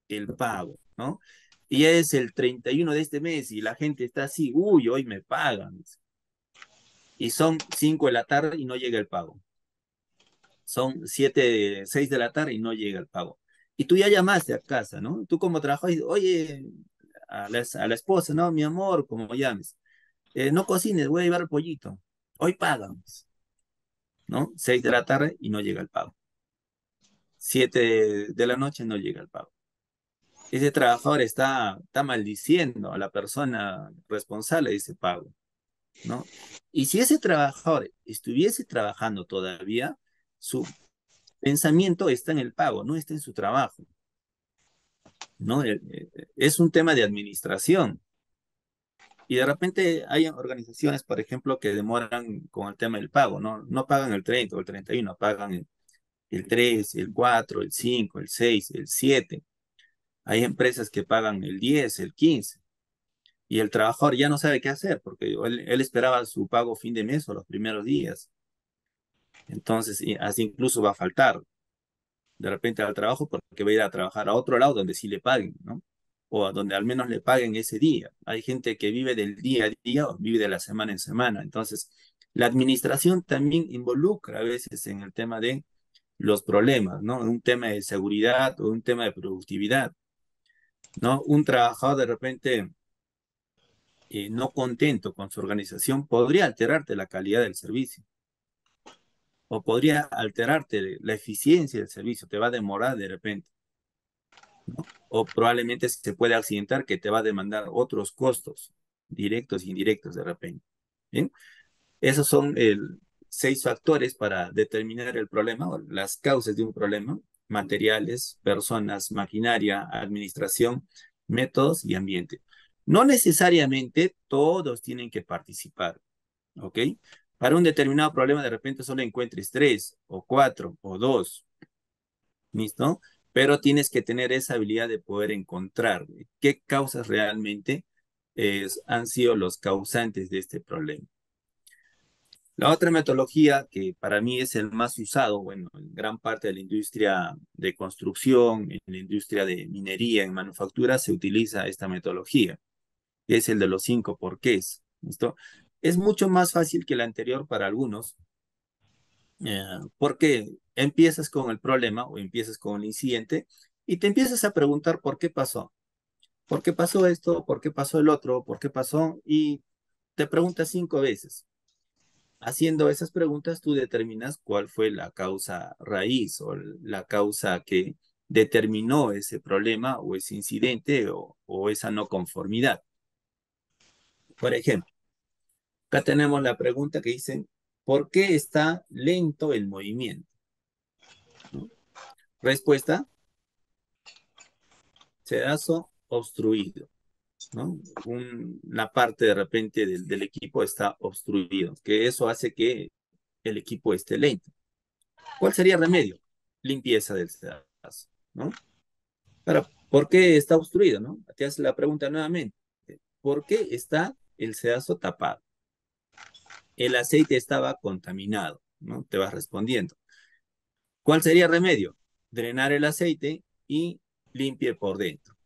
el pago, ¿no? Y es el 31 de este mes y la gente está así, uy, hoy me pagan. Y son 5 de la tarde y no llega el pago. Son 7, 6 de la tarde y no llega el pago. Y tú ya llamaste a casa, ¿no? Tú como trabajas, oye, a la, a la, esposa, ¿no? Mi amor, como llames. Eh, no cocines, voy a llevar el pollito. Hoy pagan. ¿No? 6 de la tarde y no llega el pago. 7 de la noche no llega el pago ese trabajador está, está maldiciendo a la persona responsable de ese pago, ¿no? Y si ese trabajador estuviese trabajando todavía, su pensamiento está en el pago, no está en su trabajo. ¿no? Eh, eh, es un tema de administración. Y de repente hay organizaciones, por ejemplo, que demoran con el tema del pago, ¿no? No pagan el 30 o el 31, pagan el, el 3, el 4, el 5, el 6, el 7. Hay empresas que pagan el 10, el 15, y el trabajador ya no sabe qué hacer, porque él, esperaba su pago fin de mes o los primeros días. Entonces, así incluso va a faltar de repente al trabajo porque va a ir a trabajar a otro lado donde sí le paguen, ¿no? O a donde al menos le paguen ese día. Hay gente que vive del día a día o vive de la semana en semana. Entonces, la administración también involucra a veces en el tema de los problemas, ¿no? Un tema de seguridad o un tema de productividad. ¿no? Un trabajador de repente eh, no contento con su organización podría alterarte la calidad del servicio o podría alterarte la eficiencia del servicio, te va a demorar de repente. O probablemente se puede accidentar que te va a demandar otros costos directos e indirectos de repente. ¿Bien? Esos son el, seis factores para determinar el problema o las causas de un problema materiales, personas, maquinaria, administración, métodos y ambiente. No necesariamente todos tienen que participar, ¿ok? Para un determinado problema de repente solo encuentres tres o cuatro o dos, ¿listo? Pero tienes que tener esa habilidad de poder encontrar qué causas realmente han sido los causantes de este problema. La otra metodología que para mí es el más usado, bueno, en gran parte de la industria de construcción, en la industria de minería, en manufactura, se utiliza esta metodología, es el de los cinco porqués. ¿listo? Es mucho más fácil que la anterior para algunos, eh, porque empiezas con el problema o empiezas con el incidente y te empiezas a preguntar por qué pasó. ¿Por qué pasó esto? ¿Por qué pasó el otro? ¿Por qué pasó? Y te preguntas cinco veces. Haciendo esas preguntas, tú determinas cuál fue la causa raíz o la causa que determinó ese problema o ese incidente o, esa no conformidad. Por ejemplo, acá tenemos la pregunta que dice, ¿por qué está lento el movimiento? Respuesta, sedazo obstruido. ¿no? una parte de repente del, equipo está obstruido, que eso hace que el equipo esté lento. ¿Cuál sería el remedio? Limpieza del sedazo, ¿no? Pero, ¿por qué está obstruido, no? Te hace la pregunta nuevamente. ¿Por qué está el sedazo tapado? El aceite estaba contaminado, ¿no? Te vas respondiendo. ¿Cuál sería el remedio? Drenar el aceite y limpie por dentro.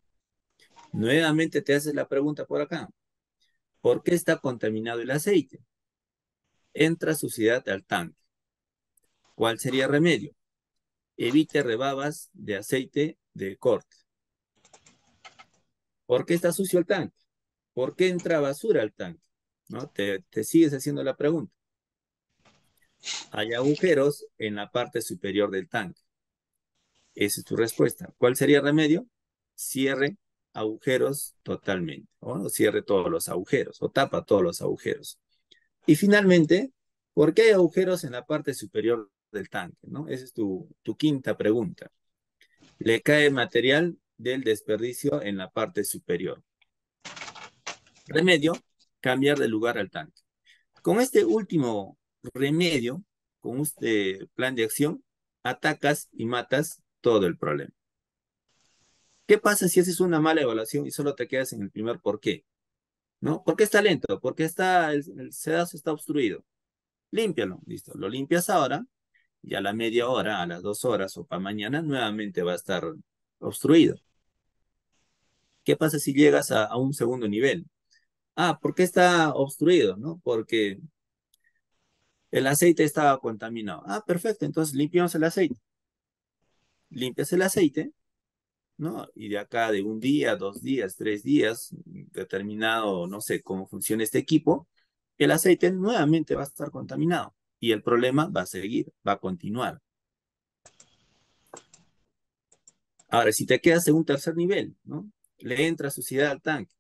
Nuevamente te haces la pregunta por acá. ¿Por qué está contaminado el aceite? Entra suciedad al tanque. ¿Cuál sería el remedio? Evite rebabas de aceite de corte. ¿Por qué está sucio el tanque? ¿Por qué entra basura al tanque? ¿No? Te, sigues haciendo la pregunta. Hay agujeros en la parte superior del tanque. Esa es tu respuesta. ¿Cuál sería el remedio? Cierre agujeros totalmente, o cierre todos los agujeros, o tapa todos los agujeros. Y finalmente, ¿por qué hay agujeros en la parte superior del tanque? ¿no? Esa es tu quinta pregunta. Le cae material del desperdicio en la parte superior. Remedio, cambiar de lugar al tanque. Con este último remedio, con este plan de acción, atacas y matas todo el problema. ¿Qué pasa si haces una mala evaluación y solo te quedas en el primer por qué? ¿No? ¿Por qué está lento? Porque está, el, sedazo está obstruido. Límpialo, listo. Lo limpias ahora y a la media hora, a las dos horas o para mañana, nuevamente va a estar obstruido. ¿Qué pasa si llegas a un segundo nivel? Ah, ¿por qué está obstruido? ¿No? Porque el aceite estaba contaminado. Ah, perfecto, entonces limpiamos el aceite. Limpias el aceite ¿no? Y de acá de un día, dos días, tres días, determinado, no sé cómo funciona este equipo, el aceite nuevamente va a estar contaminado y el problema va a seguir, va a continuar. Ahora, si te quedas en un tercer nivel, ¿no? Le entra suciedad al tanque.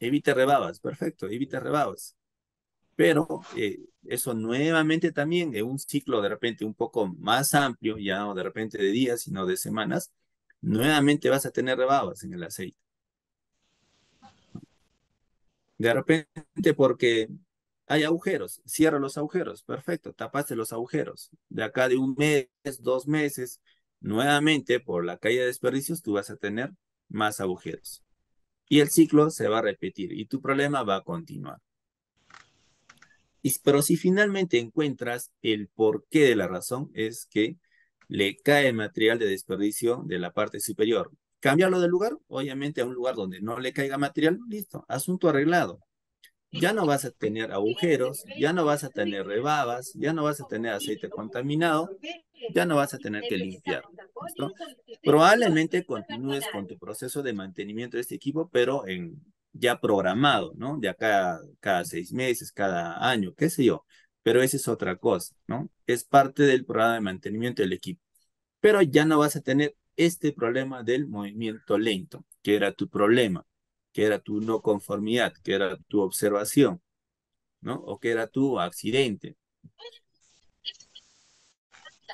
Evite rebabas, perfecto, evite rebabas. Pero eh, eso nuevamente también en un ciclo de repente un poco más amplio, ya no de repente de días, sino de semanas, nuevamente vas a tener rebabas en el aceite. De repente porque hay agujeros, cierra los agujeros, perfecto, tapaste los agujeros. De acá de un mes, dos meses, nuevamente por la caída de desperdicios tú vas a tener más agujeros. Y el ciclo se va a repetir y tu problema va a continuar. pero si finalmente encuentras el porqué de la razón, es que le cae material de desperdicio de la parte superior. Cambiarlo de lugar, obviamente a un lugar donde no le caiga material, listo, asunto arreglado. Ya no vas a tener agujeros, ya no vas a tener rebabas, ya no vas a tener aceite contaminado, ya no vas a tener que limpiar. Probablemente continúes con tu proceso de mantenimiento de este equipo, pero ya programado, ¿no? De acá cada seis meses, cada año, qué sé yo pero esa es otra cosa, ¿no? Es parte del programa de mantenimiento del equipo. Pero ya no vas a tener este problema del movimiento lento, que era tu problema, que era tu no conformidad, que era tu observación, ¿no? O que era tu accidente.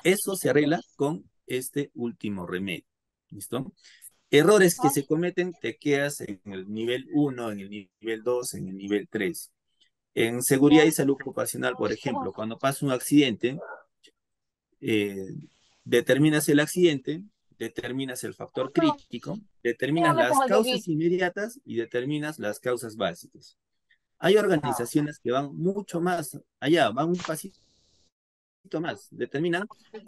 Eso se arregla con este último remedio, ¿listo? Errores que se cometen, te quedas en el nivel 1, en el nivel 2, en el nivel 3. En seguridad y salud ocupacional, por ejemplo, cuando pasa un accidente, eh, determinas el accidente, determinas el factor crítico, determinas las causas inmediatas y determinas las causas básicas. Hay organizaciones que van mucho más allá, van un pasito más, determinan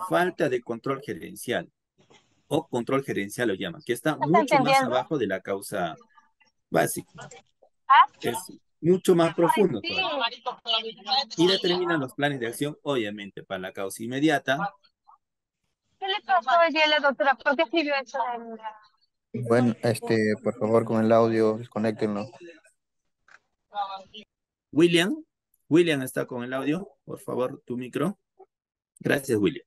falta de control gerencial o control gerencial lo llaman, que está mucho más abajo de la causa básica. ¿Ah? Es mucho más profundo Y determinan los planes de acción, obviamente, para la causa inmediata. ¿Qué le pasó hoy a la doctora? ¿Por qué escribió eso? Bueno, este, por favor, con el audio, desconectenlo. William, William está con el audio, por favor, tu micro. Gracias, William.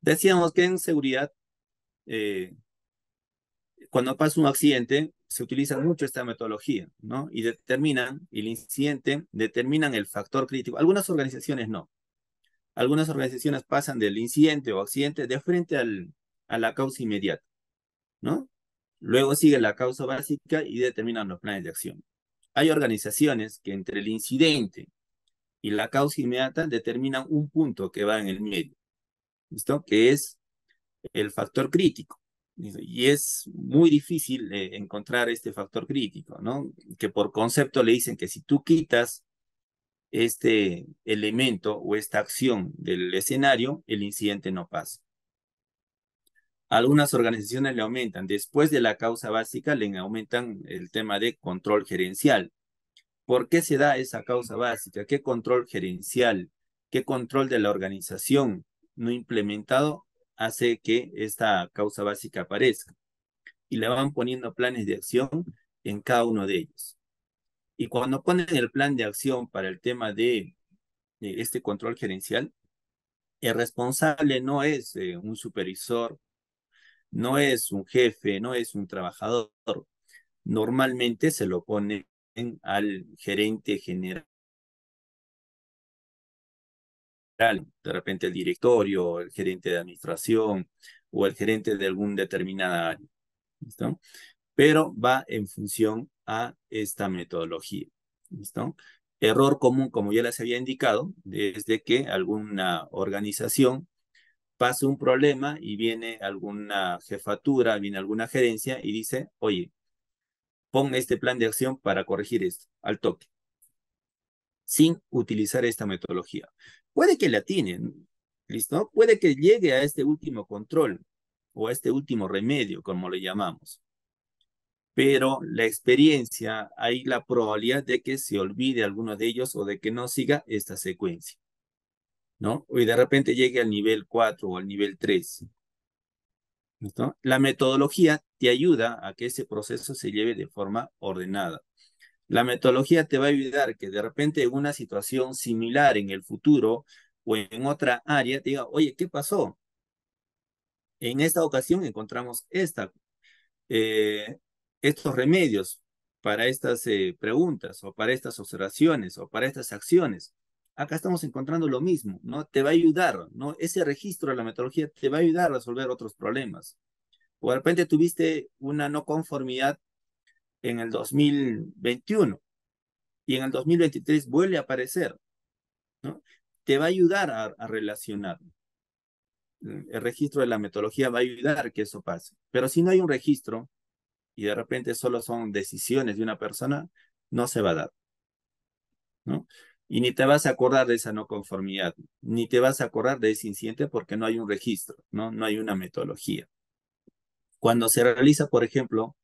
Decíamos que en seguridad, eh, cuando pasa un accidente, se utiliza mucho esta metodología, ¿no? Y determinan el incidente, determinan el factor crítico. Algunas organizaciones no. Algunas organizaciones pasan del incidente o accidente de frente al, a la causa inmediata, ¿no? Luego sigue la causa básica y determinan los planes de acción. Hay organizaciones que entre el incidente y la causa inmediata determinan un punto que va en el medio. ¿Listo? Que es el factor crítico. Y es muy difícil eh, encontrar este factor crítico, ¿no? Que por concepto le dicen que si tú quitas este elemento o esta acción del escenario, el incidente no pasa. Algunas organizaciones le aumentan, después de la causa básica, le aumentan el tema de control gerencial. ¿Por qué se da esa causa básica? ¿Qué control gerencial? ¿Qué control de la organización no implementado hace que esta causa básica aparezca? Y le van poniendo planes de acción en cada uno de ellos. Y cuando ponen el plan de acción para el tema de, este control gerencial, el responsable no es eh, un supervisor, no es un jefe, no es un trabajador. Normalmente se lo pone al gerente general, de repente el directorio, el gerente de administración o el gerente de algún determinada área. Pero va en función a esta metodología. ¿Listo? Error común, como ya les había indicado, desde que alguna organización pasa un problema y viene alguna jefatura, viene alguna gerencia y dice, oye, pon este plan de acción para corregir esto al toque, sin utilizar esta metodología. Puede que la tienen, ¿listo? Puede que llegue a este último control o a este último remedio, como le llamamos. Pero la experiencia, hay la probabilidad de que se olvide alguno de ellos o de que no siga esta secuencia, ¿no? Y de repente llegue al nivel 4 o al nivel 3. La metodología te ayuda a que ese proceso se lleve de forma ordenada. La metodología te va a ayudar que de repente en una situación similar en el futuro o en otra área te diga, oye, ¿qué pasó? En esta ocasión encontramos esta, eh, estos remedios para estas eh, preguntas o para estas observaciones o para estas acciones. Acá estamos encontrando lo mismo, ¿no? Te va a ayudar, ¿no? Ese registro de la metodología te va a ayudar a resolver otros problemas. O de repente tuviste una no conformidad en el 2021 y en el 2023 vuelve a aparecer, ¿no? Te va a ayudar a, a relacionar. El registro de la metodología va a ayudar que eso pase. Pero si no hay un registro y de repente solo son decisiones de una persona, no se va a dar. ¿no? Y ni te vas a acordar de esa no conformidad, ni te vas a acordar de ese incidente porque no hay un registro, no, no hay una metodología. Cuando se realiza, por ejemplo,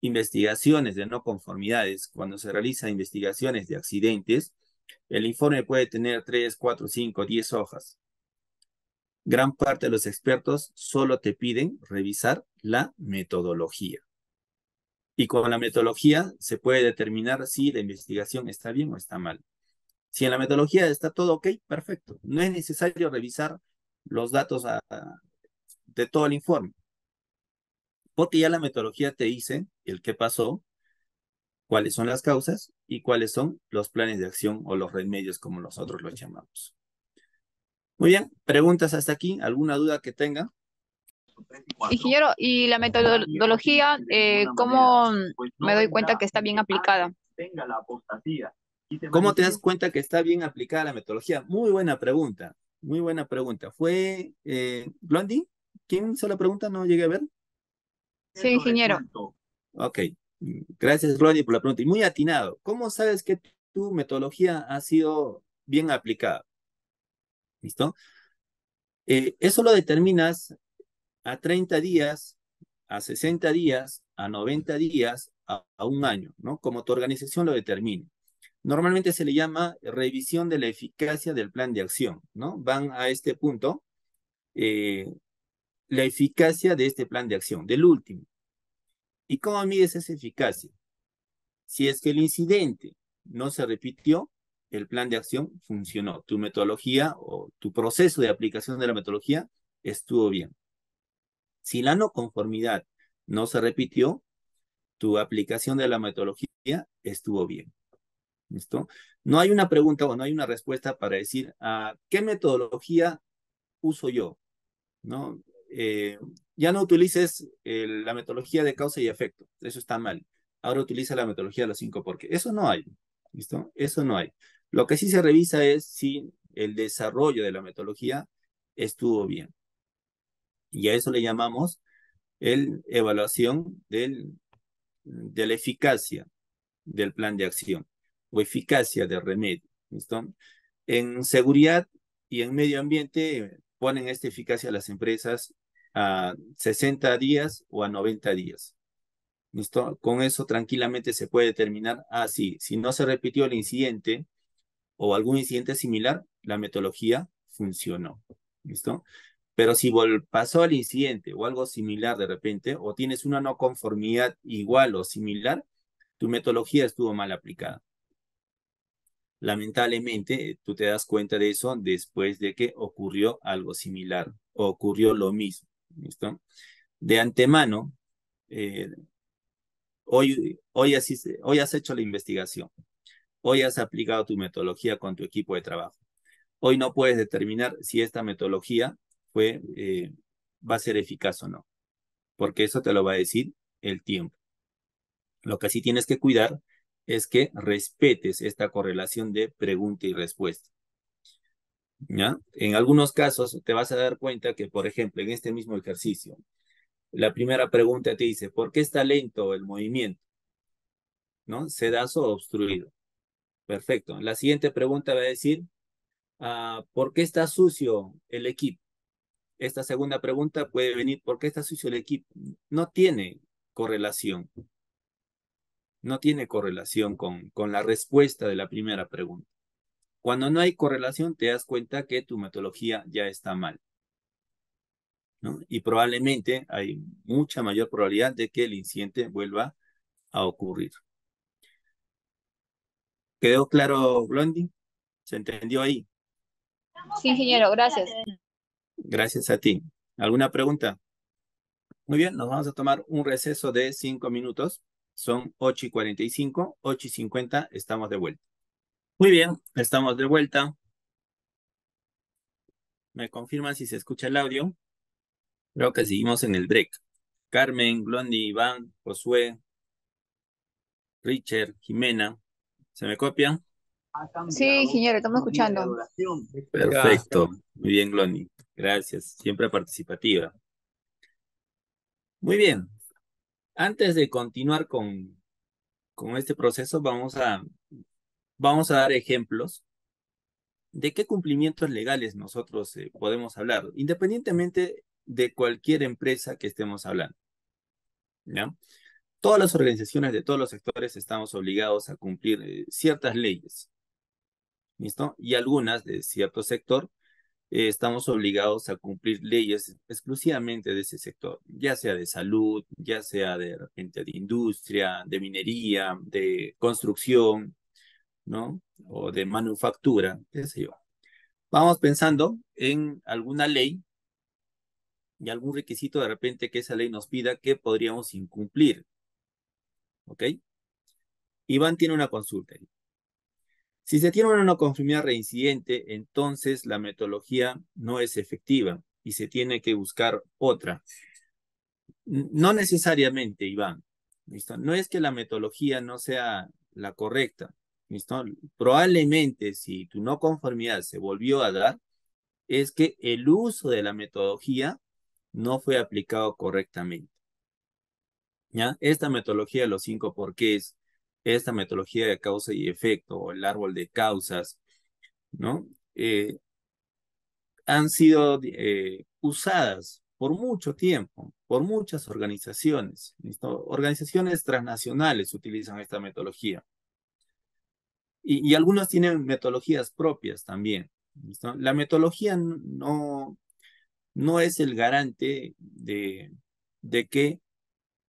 investigaciones de no conformidades, cuando se realiza investigaciones de accidentes, el informe puede tener 3, 4, 5, 10 hojas. Gran parte de los expertos solo te piden revisar la metodología. Y con la metodología se puede determinar si la investigación está bien o está mal. Si en la metodología está todo ok, perfecto. No es necesario revisar los datos de todo el informe. Porque ya la metodología te dice el qué pasó, cuáles son las causas y cuáles son los planes de acción o los remedios como nosotros los llamamos. Muy bien, preguntas hasta aquí, alguna duda que tenga. Ingeniero, ¿y la metodología, eh, cómo me doy cuenta que está bien aplicada? ¿Cómo te das cuenta que está bien aplicada la metodología? Muy buena pregunta, muy buena pregunta. ¿Fue eh, Blondie? ¿Quién hizo la pregunta? No llegué a ver. Sí, ingeniero. Ok, gracias Blondie por la pregunta. Y muy atinado. ¿Cómo sabes que tu metodología ha sido bien aplicada? ¿Listo? Eh, eso lo determinas a 30 días, a 60 días, a 90 días, a, un año, ¿no? Como tu organización lo determine. Normalmente se le llama revisión de la eficacia del plan de acción, ¿no? Van a este punto, eh, la eficacia de este plan de acción, del último. ¿Y cómo mides esa eficacia? Si es que el incidente no se repitió, el plan de acción funcionó. Tu metodología o tu proceso de aplicación de la metodología estuvo bien. Si la no conformidad no se repitió, tu aplicación de la metodología estuvo bien. ¿Listo? No hay una pregunta o no hay una respuesta para decir, ¿a ¿qué metodología uso yo? ¿No? Eh, ya no utilices la metodología de causa y efecto. Eso está mal. Ahora utiliza la metodología de los cinco porque. Eso no hay. ¿Listo? Eso no hay. Lo que sí se revisa es si el desarrollo de la metodología estuvo bien. Y a eso le llamamos el evaluación del, de la eficacia del plan de acción o eficacia del remedio. ¿listo? En seguridad y en medio ambiente ponen esta eficacia a las empresas a 60 días o a 90 días. ¿Listo? Con eso tranquilamente se puede determinar, ah, si no se repitió el incidente o algún incidente similar, la metodología funcionó. ¿Listo? Pero si pasó el incidente o algo similar de repente, o tienes una no conformidad igual o similar, tu metodología estuvo mal aplicada. Lamentablemente, tú te das cuenta de eso después de que ocurrió algo similar o ocurrió lo mismo. ¿Listo? De antemano, eh, hoy, hoy, hoy has hecho la investigación. Hoy has aplicado tu metodología con tu equipo de trabajo. Hoy no puedes determinar si esta metodología eh, va a ser eficaz o no, porque eso te lo va a decir el tiempo. Lo que sí tienes que cuidar es que respetes esta correlación de pregunta y respuesta. ¿Ya? En algunos casos te vas a dar cuenta que, por ejemplo, en este mismo ejercicio, la primera pregunta te dice, ¿por qué está lento el movimiento? ¿No? ¿Sedazo obstruido? Perfecto. La siguiente pregunta va a decir, ah, ¿por qué está sucio el equipo? Esta segunda pregunta puede venir, ¿por qué está sucio equipo? No tiene correlación. No tiene correlación con, con la respuesta de la primera pregunta. Cuando no hay correlación, te das cuenta que tu metodología ya está mal. ¿no? Y probablemente hay mucha mayor probabilidad de que el incidente vuelva a ocurrir. ¿Quedó claro, Blondie? ¿Se entendió ahí? Sí, ingeniero, gracias. Gracias a ti. ¿Alguna pregunta? Muy bien, nos vamos a tomar un receso de cinco minutos. Son 8 y 45, 8 y 50, estamos de vuelta. Muy bien, estamos de vuelta. ¿Me confirman si se escucha el audio? Creo que seguimos en el break. Carmen, Blondie, Iván, Josué, Richard, Jimena. ¿Se me copian? Sí, ingeniero, estamos escuchando. Perfecto. Muy bien, Blondie. Gracias. Siempre participativa. Muy bien. Antes de continuar con, con este proceso, vamos a vamos a dar ejemplos de qué cumplimientos legales nosotros eh, podemos hablar, independientemente de cualquier empresa que estemos hablando. ¿ya? Todas las organizaciones de todos los sectores estamos obligados a cumplir eh, ciertas leyes. ¿Listo? Y algunas de cierto sector eh, estamos obligados a cumplir leyes exclusivamente de ese sector, ya sea de salud, ya sea de repente de industria, de minería, de construcción, ¿no? O de manufactura, qué sé yo. Vamos pensando en alguna ley y algún requisito de repente que esa ley nos pida que podríamos incumplir. ¿Ok? Iván tiene una consulta. Si se tiene una no conformidad reincidente, entonces la metodología no es efectiva. y se tiene que buscar otra. No necesariamente, Iván. No es que la metodología no sea la correcta. Probablemente si tu no conformidad se volvió a dar, es que el uso de la metodología no fue aplicado correctamente. ¿Ya? Esta metodología de los cinco porqués, esta metodología de causa y efecto, o el árbol de causas, ¿no? Eh, han sido eh, usadas por mucho tiempo, por muchas organizaciones. Organizaciones transnacionales utilizan esta metodología. Y, algunos tienen metodologías propias también. La metodología no, no es el garante de, de que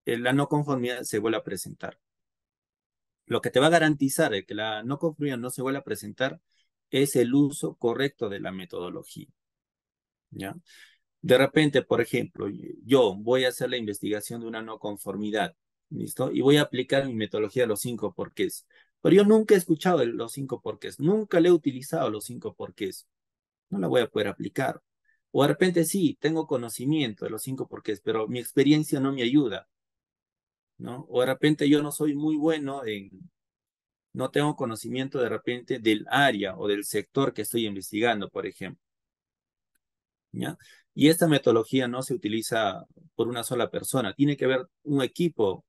la no conformidad se vuelva a presentar. Lo que te va a garantizar de que la no conformidad no se vuelva a presentar es el uso correcto de la metodología. ¿ya? De repente, por ejemplo, yo voy a hacer la investigación de una no conformidad, ¿listo? Y voy a aplicar mi metodología de los cinco porqués. Pero yo nunca he escuchado los cinco porqués, nunca le he utilizado los cinco porqués. No la voy a poder aplicar. O de repente sí, tengo conocimiento de los cinco porqués, pero mi experiencia no me ayuda. ¿No? O de repente yo no soy muy bueno en, no tengo conocimiento de repente del área o del sector que estoy investigando, por ejemplo. ¿Ya? Y esta metodología no se utiliza por una sola persona, tiene que haber un equipo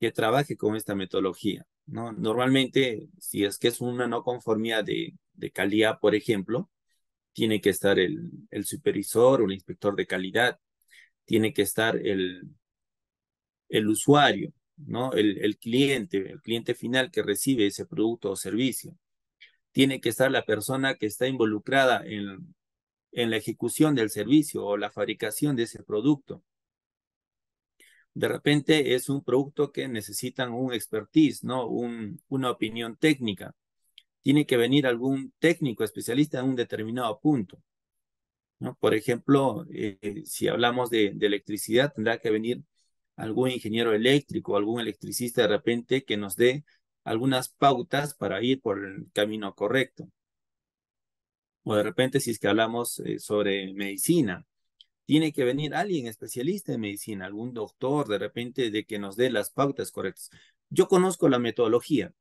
que trabaje con esta metodología. ¿no? Normalmente, si es que es una no conformidad de, de calidad, por ejemplo, tiene que estar el, el supervisor o el inspector de calidad, tiene que estar el, el usuario, ¿no? El, el, cliente, el cliente final que recibe ese producto o servicio. Tiene que estar la persona que está involucrada en, en la ejecución del servicio o la fabricación de ese producto. De repente es un producto que necesitan un expertise, ¿no? Un, una opinión técnica. Tiene que venir algún técnico especialista en un determinado punto. ¿no? Por ejemplo, eh, si hablamos de, de, electricidad, tendrá que venir algún ingeniero eléctrico, algún electricista de repente que nos dé algunas pautas para ir por el camino correcto. O de repente, si es que hablamos eh, sobre medicina, tiene que venir alguien especialista en medicina, algún doctor, de repente, de que nos dé las pautas correctas. Yo conozco la metodología,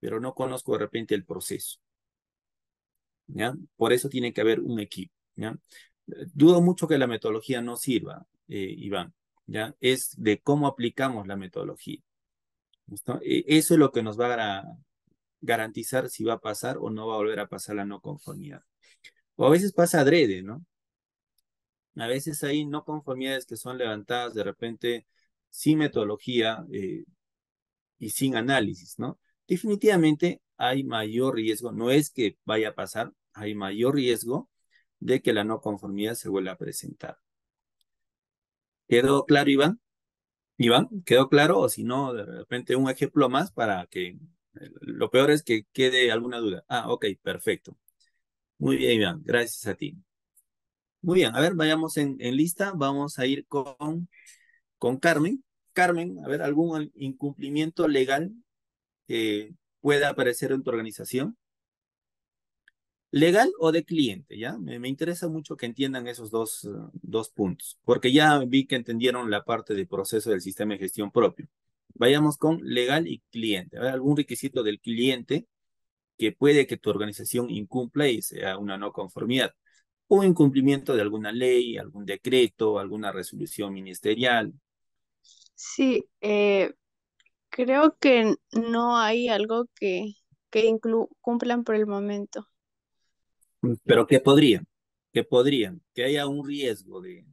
pero no conozco de repente el proceso. ¿ya? Por eso tiene que haber un equipo. Dudo mucho que la metodología no sirva, eh, Iván. Es de cómo aplicamos la metodología. E, eso es lo que nos va a garantizar si va a pasar o no va a volver a pasar la no conformidad. O a veces pasa adrede, ¿no? A veces hay no conformidades que son levantadas de repente sin metodología eh, y sin análisis, ¿no? Definitivamente hay mayor riesgo, no es que vaya a pasar, hay mayor riesgo de que la no conformidad se vuelva a presentar. ¿Quedó claro, Iván? Iván, ¿quedó claro? O si no, de repente un ejemplo más para que eh, lo peor es que quede alguna duda. Ah, ok, perfecto. Muy bien, Iván, gracias a ti. Muy bien, a ver, vayamos en, lista. Vamos a ir con, con Carmen. Carmen, a ver, ¿algún incumplimiento legal que pueda aparecer en tu organización? ¿Legal o de cliente? ¿Ya? Me, interesa mucho que entiendan esos dos, dos puntos, porque ya vi que entendieron la parte del proceso del sistema de gestión propio. Vayamos con legal y cliente. Ver, ¿algún requisito del cliente que puede que tu organización incumpla y sea una no conformidad, o incumplimiento de alguna ley, algún decreto, alguna resolución ministerial. Sí, eh, creo que no hay algo que, que cumplan por el momento. Pero que podrían, que podrían, que haya un riesgo de,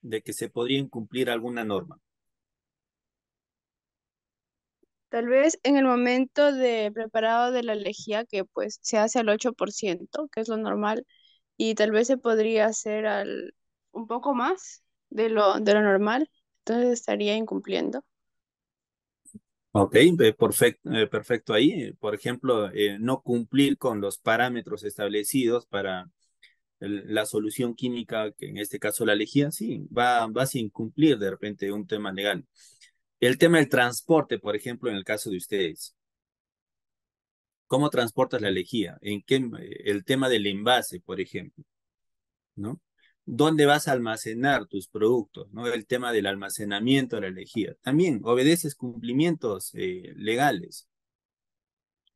de que se podría incumplir alguna norma. Tal vez en el momento de preparado de la lejía, que pues se hace al 8%, que es lo normal, y tal vez se podría hacer al un poco más de lo, de lo normal, entonces estaría incumpliendo. Ok, perfecto, eh, perfecto ahí. Por ejemplo, eh, no cumplir con los parámetros establecidos para la solución química, que en este caso la lejía, sí, va, va sin cumplir de repente un tema legal. El tema del transporte, por ejemplo, en el caso de ustedes. ¿Cómo transportas la lejía? ¿En qué, el tema del envase, por ejemplo? ¿No? Dónde vas a almacenar tus productos, ¿no? El tema del almacenamiento de la energía. También obedeces cumplimientos eh, legales.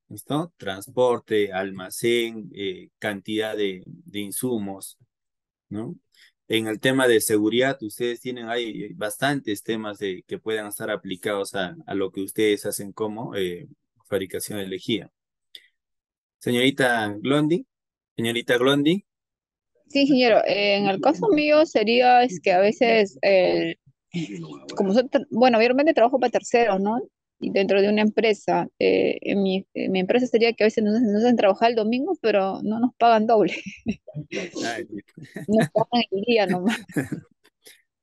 ¿Listo? Transporte, almacén, eh, cantidad de, insumos, ¿no? En el tema de seguridad, ustedes tienen ahí bastantes temas de, que puedan estar aplicados a, lo que ustedes hacen como eh, fabricación de lejía. Señorita Glondi, señorita Glondi. Sí, señor. En el caso mío sería es que a veces, eh, como bueno, obviamente trabajo para terceros, ¿no? Y dentro de una empresa, eh, en, mi, empresa sería que a veces nos, hacen trabajar el domingo, pero no nos pagan doble. nos pagan el día nomás.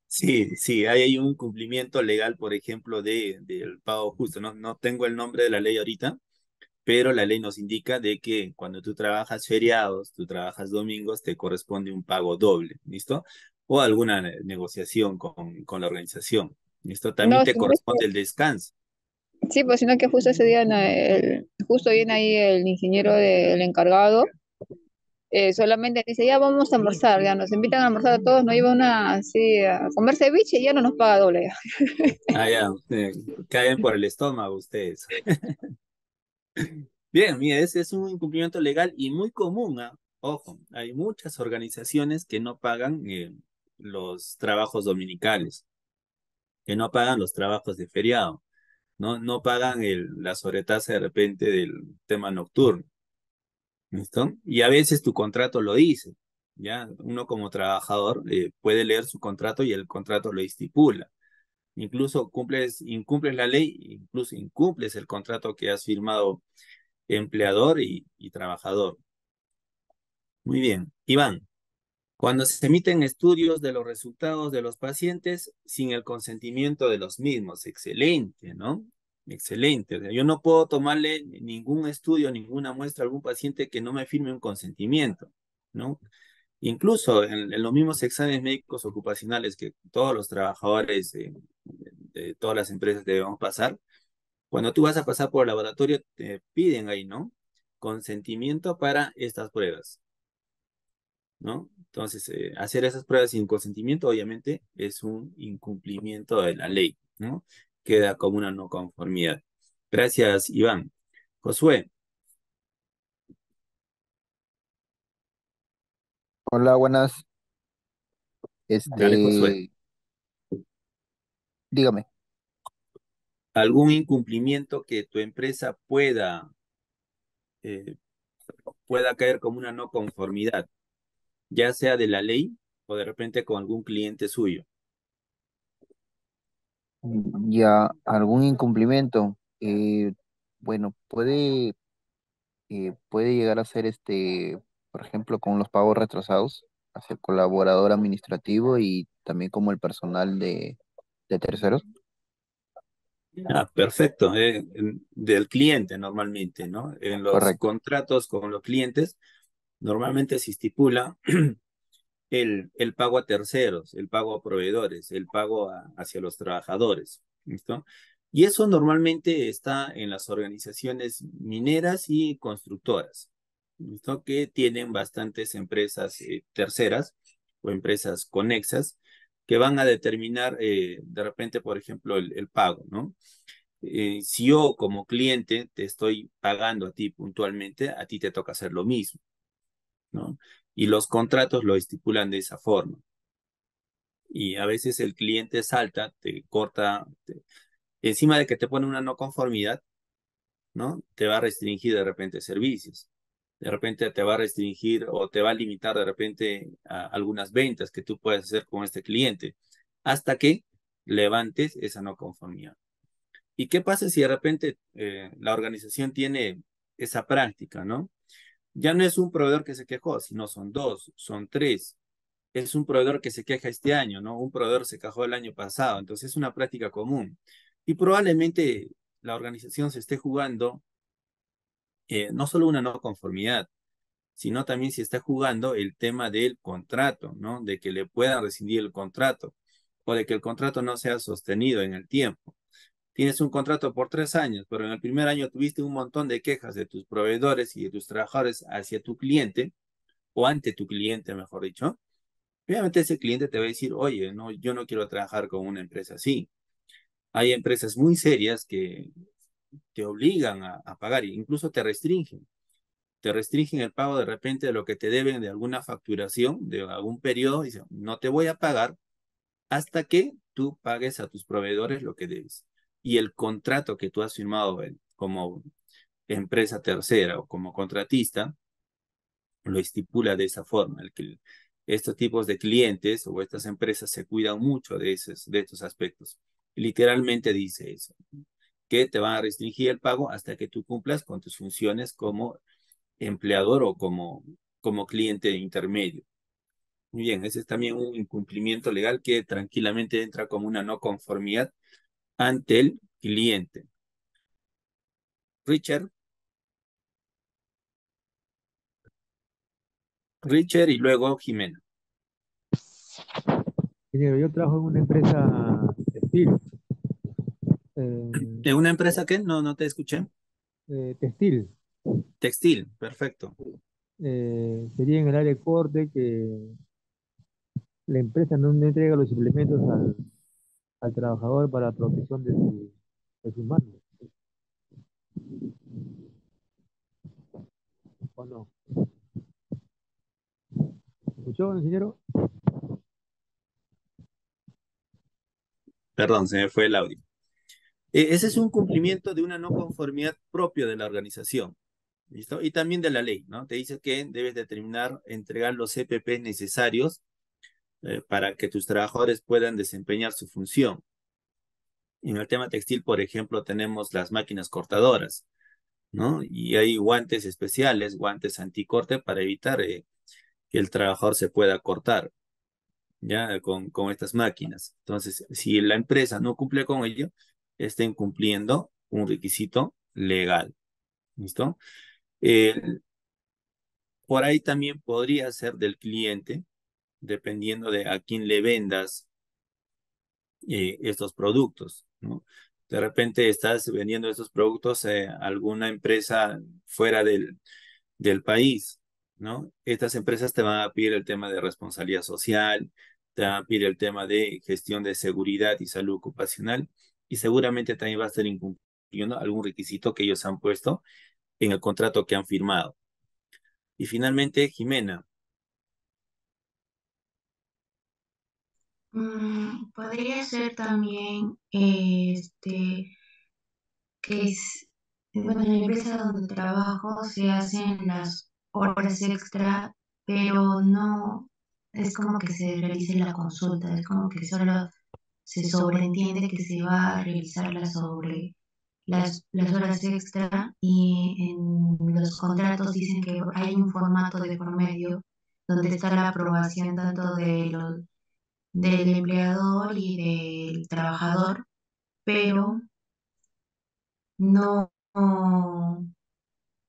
Sí, sí, hay, un cumplimiento legal, por ejemplo, de, del pago justo. No, no tengo el nombre de la ley ahorita, pero la ley nos indica de que cuando tú trabajas feriados, tú trabajas domingos, te corresponde un pago doble, ¿listo? O alguna negociación con, con la organización, ¿listo? También te corresponde el descanso. Sí, pues sino que justo ese día, justo viene ahí el ingeniero del encargado, eh, solamente dice, ya vamos a almorzar, ya nos invitan a almorzar a todos, nos iba una así a comer ceviche y ya no nos paga doble. ah, ya, eh, caen por el estómago ustedes. Bien, mira, ese es un incumplimiento legal y muy común. ¿ah? Ojo, hay muchas organizaciones que no pagan eh, los trabajos dominicales, que no pagan los trabajos de feriado, no, no pagan el, la sobretasa de repente del tema nocturno. Y a veces tu contrato lo dice. ¿ya? Uno como trabajador eh, puede leer su contrato y el contrato lo estipula incluso cumples, incumples la ley, incluso incumples el contrato que has firmado empleador y, trabajador. Muy bien. Iván, cuando se emiten estudios de los resultados de los pacientes sin el consentimiento de los mismos, excelente, ¿no? Excelente. yo no puedo tomarle ningún estudio, ninguna muestra a algún paciente que no me firme un consentimiento, ¿no? Incluso en, los mismos exámenes médicos ocupacionales que todos los trabajadores de, todas las empresas debemos pasar, cuando tú vas a pasar por el laboratorio te piden ahí, ¿no? Consentimiento para estas pruebas, ¿no? Entonces, eh, hacer esas pruebas sin consentimiento obviamente es un incumplimiento de la ley, ¿no? Queda como una no conformidad. Gracias, Iván. Josué, Hola, buenas. Este, dígame. ¿Algún incumplimiento que tu empresa pueda, eh, pueda caer como una no conformidad, ya sea de la ley o de repente con algún cliente suyo? Ya, algún incumplimiento. Eh, bueno, puede, eh, puede llegar a ser este por ejemplo, con los pagos retrasados hacia el colaborador administrativo y también como el personal de, terceros. Ah, perfecto. Eh, del cliente normalmente, ¿no? En los contratos con los clientes, normalmente se estipula el, el pago a terceros, el pago a proveedores, el pago hacia los trabajadores. ¿Listo? Y eso normalmente está en las organizaciones mineras y constructoras que tienen bastantes empresas eh, terceras o empresas conexas que van a determinar eh, de repente, por ejemplo, el, pago, ¿no? Eh, si yo como cliente te estoy pagando a ti puntualmente, a ti te toca hacer lo mismo, ¿no? Y los contratos lo estipulan de esa forma. Y a veces el cliente salta, te corta, encima de que te pone una no conformidad, ¿no? Te va a restringir de repente servicios de repente te va a restringir o te va a limitar de repente a algunas ventas que tú puedes hacer con este cliente hasta que levantes esa no conformidad. ¿Y qué pasa si de repente eh, la organización tiene esa práctica, no? Ya no es un proveedor que se quejó, sino son dos, son tres. Es un proveedor que se queja este año, ¿no? Un proveedor se quejó el año pasado, entonces es una práctica común. Y probablemente la organización se esté jugando eh, no solo una no conformidad, sino también si está jugando el tema del contrato, ¿no? De que le puedan rescindir el contrato o de que el contrato no sea sostenido en el tiempo. Tienes un contrato por tres años, pero en el primer año tuviste un montón de quejas de tus proveedores y de tus trabajadores hacia tu cliente o ante tu cliente, mejor dicho. Obviamente ese cliente te va a decir, oye, no, yo no quiero trabajar con una empresa así. Hay empresas muy serias que te obligan a, a pagar incluso te restringen. Te restringen el pago de repente de lo que te deben de alguna facturación, de algún periodo, y dicen, no te voy a pagar hasta que tú pagues a tus proveedores lo que debes. Y el contrato que tú has firmado como empresa tercera o como contratista lo estipula de esa forma. El que estos tipos de clientes o estas empresas se cuidan mucho de, esos, de estos aspectos. Literalmente dice eso, que te van a restringir el pago hasta que tú cumplas con tus funciones como empleador o como, como cliente intermedio. Muy bien, ese es también un incumplimiento legal que tranquilamente entra como una no conformidad ante el cliente. Richard. Richard y luego Jimena. Yo trabajo en una empresa textil. ¿En una empresa qué? No, no te escuché. Eh, textil. Textil, perfecto. Eh, sería en el área de corte que la empresa no, entrega los suplementos al, al trabajador para la protección de, su, de sus manos. ¿O no? ¿Escuchó, ingeniero? Perdón, se me fue el audio. E, ese es un cumplimiento de una no conformidad propia de la organización. Y también de la ley, ¿no? Te dice que debes determinar, entregar los EPP necesarios eh, para que tus trabajadores puedan desempeñar su función. En el tema textil, por ejemplo, tenemos las máquinas cortadoras, ¿no? Y hay guantes especiales, guantes anticorte para evitar eh, que el trabajador se pueda cortar ya con, con estas máquinas. Entonces, si la empresa no cumple con ello, estén cumpliendo un requisito legal. ¿Listo? por ahí también podría ser del cliente, dependiendo de a quién le vendas eh, estos productos. De repente estás vendiendo estos productos a alguna empresa fuera del, del país, ¿no? Estas empresas te van a pedir el tema de responsabilidad social, te van a pedir el tema de gestión de seguridad y salud ocupacional y seguramente también va a estar incumpliendo algún requisito que ellos han puesto en el contrato que han firmado. Y finalmente, Jimena. Mm, podría ser también este que es, bueno, en la empresa donde trabajo se hacen las horas extra, pero no es como que se realice la consulta, es como que solo se sobreentiende que se va a realizar la sobre las, horas extra y en los contratos dicen que hay un formato de por medio donde está la aprobación tanto de del empleador y del trabajador, pero no,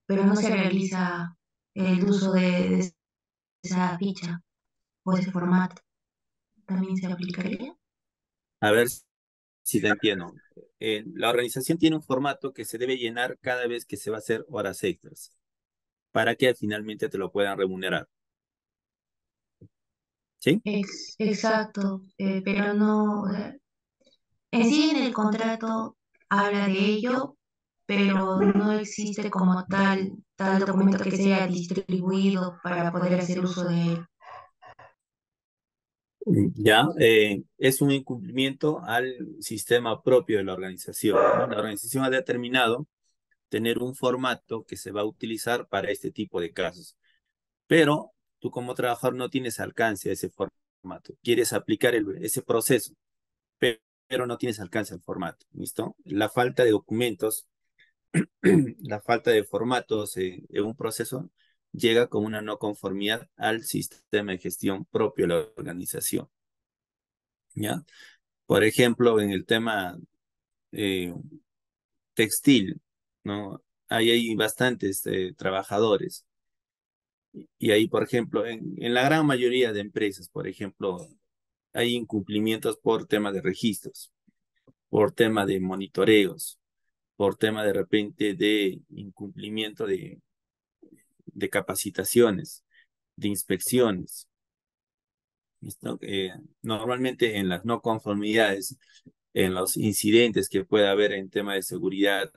pero no se realiza el uso de esa ficha o ese formato. ¿También se aplicaría? A ver si te entiendo. Eh, la organización tiene un formato que se debe llenar cada vez que se va a hacer horas extras para que finalmente te lo puedan remunerar. ¿Sí? exacto, eh, pero no, en sí en el contrato habla de ello, pero no existe como tal, tal documento que sea distribuido para poder hacer uso de él. Ya, eh, es un incumplimiento al sistema propio de la organización. La organización ha determinado tener un formato que se va a utilizar para este tipo de casos. Pero tú como trabajador no tienes alcance a ese formato. Quieres aplicar ese proceso, pero, no tienes alcance al formato. ¿Listo? La falta de documentos, la falta de formatos en un proceso llega con una no conformidad al sistema de gestión propio de la organización. ¿Ya? Por ejemplo, en el tema eh, textil, ¿no? Ahí hay bastantes eh, trabajadores. Y ahí, por ejemplo, en, en la gran mayoría de empresas, por ejemplo, hay incumplimientos por tema de registros, por tema de monitoreos, por tema de repente de incumplimiento de, de capacitaciones, de inspecciones. Eh, normalmente en las no conformidades, en los incidentes que pueda haber en tema de seguridad,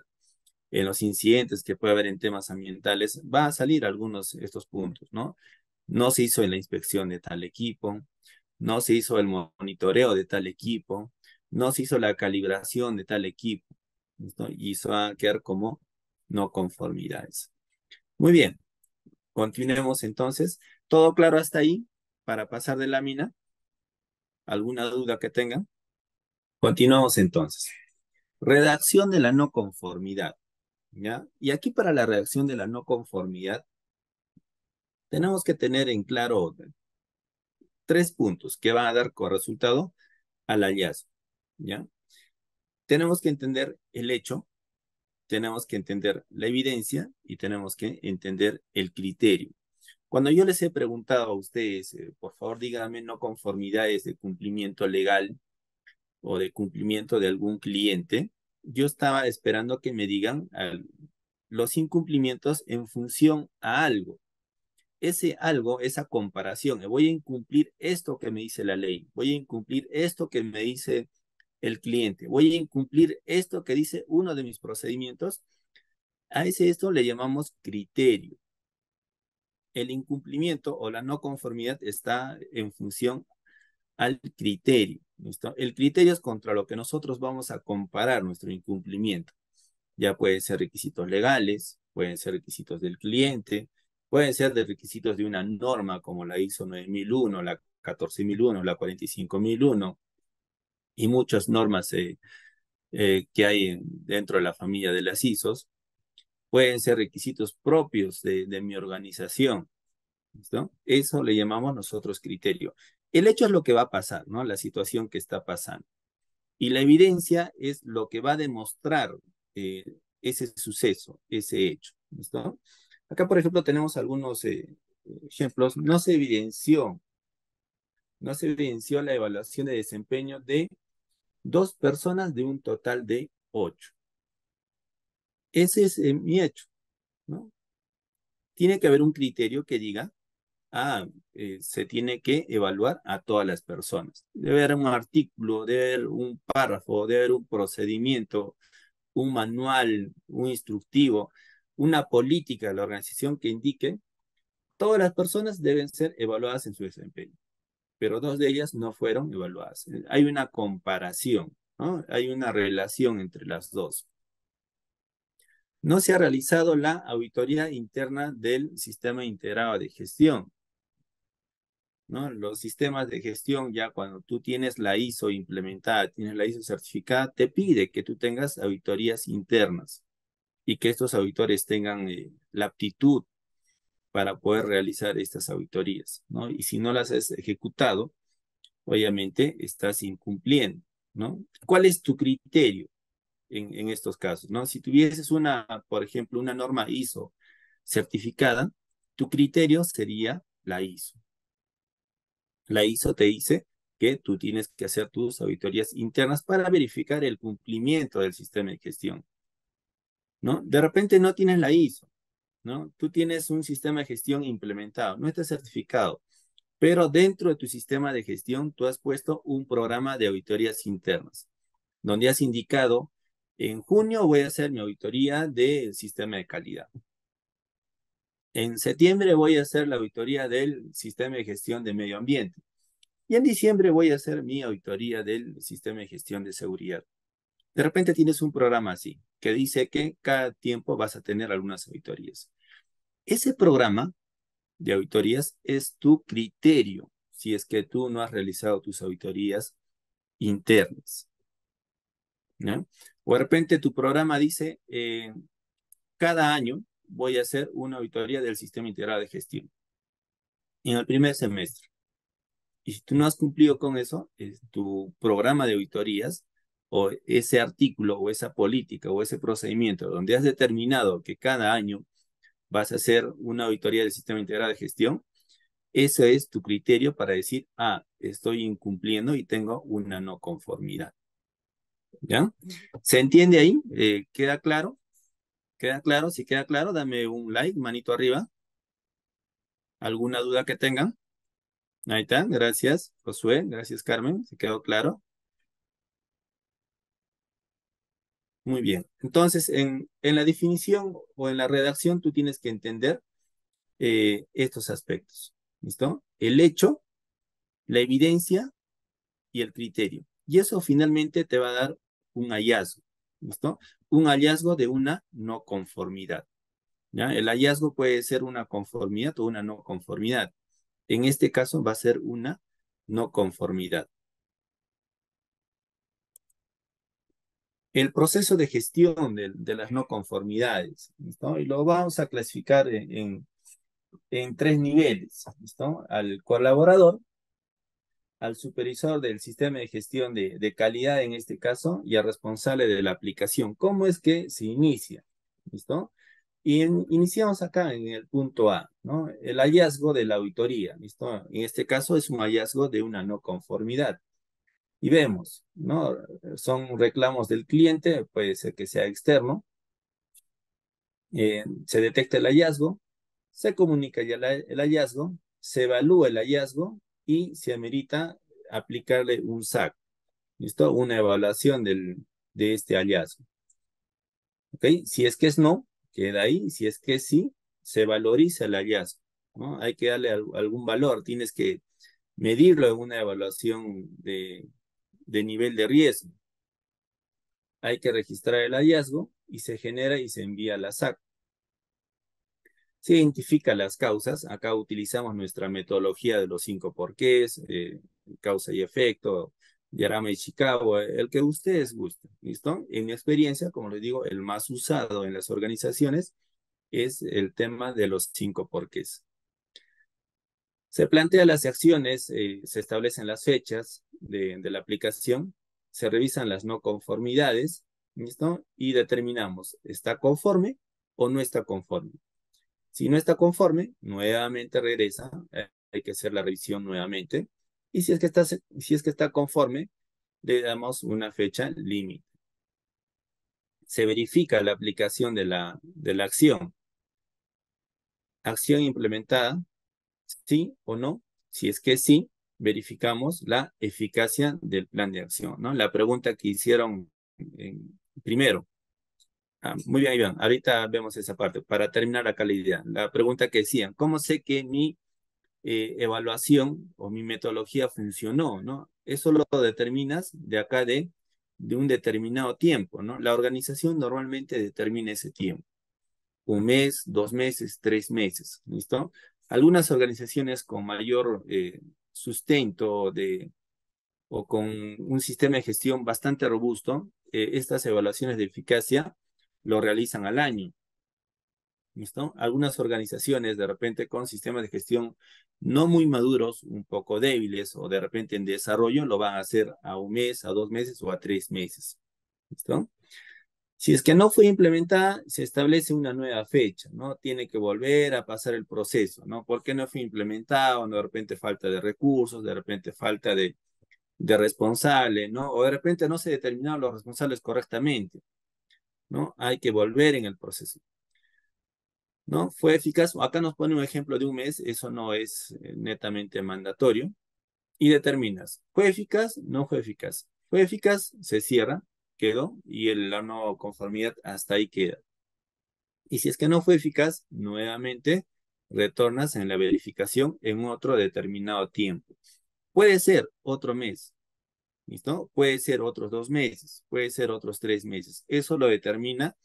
en los incidentes que puede haber en temas ambientales, va a salir algunos de estos puntos, ¿no? No se hizo la inspección de tal equipo, no se hizo el monitoreo de tal equipo, no se hizo la calibración de tal equipo, y eso va a quedar como no conformidades. Muy bien, continuemos entonces. ¿Todo claro hasta ahí para pasar de lámina? ¿Alguna duda que tengan? Continuamos entonces. Redacción de la no conformidad. ¿ya? Y aquí para la redacción de la no conformidad, tenemos que tener en claro tres puntos que van a dar como resultado al hallazgo. ¿ya? Tenemos que entender el hecho, tenemos que entender la evidencia y tenemos que entender el criterio. Cuando yo les he preguntado a ustedes, eh, por favor díganme no conformidades de cumplimiento legal o de cumplimiento de algún cliente, yo estaba esperando que me digan los incumplimientos en función a algo. Ese algo, esa comparación, voy a incumplir esto que me dice la ley, voy a incumplir esto que me dice el cliente, voy a incumplir esto que dice uno de mis procedimientos. A ese esto le llamamos criterio. El incumplimiento o la no conformidad está en función al criterio. El criterio es contra lo que nosotros vamos a comparar nuestro incumplimiento. Ya pueden ser requisitos legales, pueden ser requisitos del cliente, pueden ser de requisitos de una norma como la ISO 9001, la 14001, la 45001 y muchas normas eh, eh, que hay dentro de la familia de las ISOs. Pueden ser requisitos propios de, de mi organización. Eso le llamamos nosotros criterio. El hecho es lo que va a pasar, ¿no? La situación que está pasando. Y la evidencia es lo que va a demostrar eh, ese suceso, ese hecho. ¿listo? Acá, por ejemplo, tenemos algunos eh, ejemplos. No se evidenció, no se evidenció la evaluación de desempeño de dos personas de un total de ocho. Ese es eh, mi hecho, ¿no? Tiene que haber un criterio que diga ah, eh, se tiene que evaluar a todas las personas. Debe haber un artículo, debe haber un párrafo, debe haber un procedimiento, un manual, un instructivo, una política de la organización que indique todas las personas deben ser evaluadas en su desempeño, pero dos de ellas no fueron evaluadas. Hay una comparación, hay una relación entre las dos no se ha realizado la auditoría interna del sistema integrado de gestión. ¿no? Los sistemas de gestión, ya cuando tú tienes la ISO implementada, tienes la ISO certificada, te pide que tú tengas auditorías internas y que estos auditores tengan eh, la aptitud para poder realizar estas auditorías, ¿no? Y si no las has ejecutado, obviamente estás incumpliendo, ¿no? ¿Cuál es tu criterio en, estos casos, ¿no? Si tuvieses una, por ejemplo, una norma ISO certificada, tu criterio sería la ISO, la ISO te dice que tú tienes que hacer tus auditorías internas para verificar el cumplimiento del sistema de gestión. ¿No? De repente no tienes la ISO, ¿no? Tú tienes un sistema de gestión implementado, no está certificado, pero dentro de tu sistema de gestión tú has puesto un programa de auditorías internas, donde has indicado, en junio voy a hacer mi auditoría del sistema de calidad. En septiembre voy a hacer la auditoría del sistema de gestión de medio ambiente. Y en diciembre voy a hacer mi auditoría del sistema de gestión de seguridad. De repente tienes un programa así, que dice que cada tiempo vas a tener algunas auditorías. Ese programa de auditorías es tu criterio, si es que tú no has realizado tus auditorías internas. O de repente tu programa dice, eh, cada año voy a hacer una auditoría del sistema integrado de gestión en el primer semestre. Y si tú no has cumplido con eso, tu programa de auditorías o ese artículo o esa política o ese procedimiento donde has determinado que cada año vas a hacer una auditoría del sistema integrado de gestión, ese es tu criterio para decir, ah, estoy incumpliendo y tengo una no conformidad. ¿Ya? ¿Se entiende ahí? Eh, ¿Queda claro? ¿Queda claro? Si queda claro, dame un like, manito arriba. ¿Alguna duda que tengan? Ahí está, gracias, Josué, gracias, Carmen, ¿se quedó claro? Muy bien, entonces en, en la definición o en la redacción tú tienes que entender eh, estos aspectos, ¿listo? El hecho, la evidencia y el criterio. Y eso finalmente te va a dar un hallazgo, ¿listo? Un hallazgo de una no conformidad. ¿ya? El hallazgo puede ser una conformidad o una no conformidad. En este caso va a ser una no conformidad. El proceso de gestión de, las no conformidades, ¿listo? Y lo vamos a clasificar en, en, tres niveles, ¿listo? Al colaborador, al supervisor del sistema de gestión de, de, calidad en este caso y al responsable de la aplicación. ¿Cómo es que se inicia? ¿Listo? Y iniciamos acá en el punto A, ¿no? El hallazgo de la auditoría, ¿listo? En este caso es un hallazgo de una no conformidad. Y vemos, ¿no? Son reclamos del cliente, puede ser que sea externo. Eh, se detecta el hallazgo, se comunica ya el hallazgo, se evalúa el hallazgo y se amerita aplicarle un SAC, ¿listo? Una evaluación del, de este hallazgo. ¿Ok? Si es que es no, queda ahí. Si es que sí, se valoriza el hallazgo. ¿no? Hay que darle algún valor. Tienes que medirlo en una evaluación de, de nivel de riesgo. Hay que registrar el hallazgo y se genera y se envía a la SAC. Se identifica las causas. Acá utilizamos nuestra metodología de los cinco porqués, eh, causa y efecto, Yarama y Chicago, el que ustedes gusten, ¿listo? En mi experiencia, como les digo, el más usado en las organizaciones es el tema de los cinco porqués. Se plantean las acciones, eh, se establecen las fechas de, la aplicación, se revisan las no conformidades, ¿listo? Y determinamos, ¿está conforme o no está conforme? Si no está conforme, nuevamente regresa, eh, hay que hacer la revisión nuevamente, y si es que está, si es que está conforme, le damos una fecha límite. Se verifica la aplicación de la, de la acción. Acción implementada, sí o no. Si es que sí, verificamos la eficacia del plan de acción. ¿no? La pregunta que hicieron primero. Ah, muy bien, Iván. Ahorita vemos esa parte. Para terminar la idea. La pregunta que decían, ¿cómo sé que mi eh, evaluación o mi metodología funcionó, ¿no? Eso lo determinas de acá de, de un determinado tiempo, ¿no? La organización normalmente determina ese tiempo. Un mes, dos meses, tres meses, ¿listo? Algunas organizaciones con mayor eh, sustento o con un sistema de gestión bastante robusto, eh, estas evaluaciones de eficacia lo realizan al año. ¿Listo? Algunas organizaciones de repente con sistemas de gestión no muy maduros, un poco débiles o de repente en desarrollo, lo van a hacer a un mes, a dos meses o a tres meses. ¿Listo? Si es que no fue implementada, se establece una nueva fecha, ¿no? Tiene que volver a pasar el proceso, ¿no? ¿Por qué no fue implementado? De repente falta de recursos, de repente falta de, de responsable, ¿no? O de repente no se determinaron los responsables correctamente, ¿no? Hay que volver en el proceso. ¿no? Fue eficaz, acá nos pone un ejemplo de un mes, eso no es eh, netamente mandatorio, y determinas, ¿fue eficaz? No fue eficaz. Fue eficaz, se cierra, quedó, y el, la no conformidad hasta ahí queda. Y si es que no fue eficaz, nuevamente retornas en la verificación en otro determinado tiempo. Puede ser otro mes, ¿listo? Puede ser otros dos meses, puede ser otros tres meses. Eso lo determina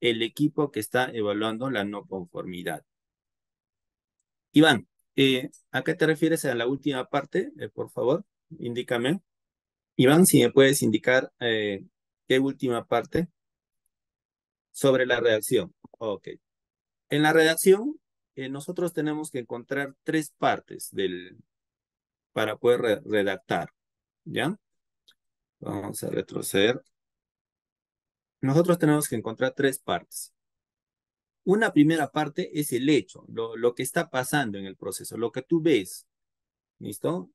el equipo que está evaluando la no conformidad. Iván, eh, ¿a qué te refieres a la última parte? Eh, por favor, indícame. Iván, si me puedes indicar eh, qué última parte sobre la redacción. Ok. En la redacción, nosotros tenemos que encontrar tres partes del, para poder redactar. ¿Ya? Vamos a retroceder nosotros tenemos que encontrar tres partes. Una primera parte es el hecho, lo, que está pasando en el proceso, lo que tú ves. ¿Listo?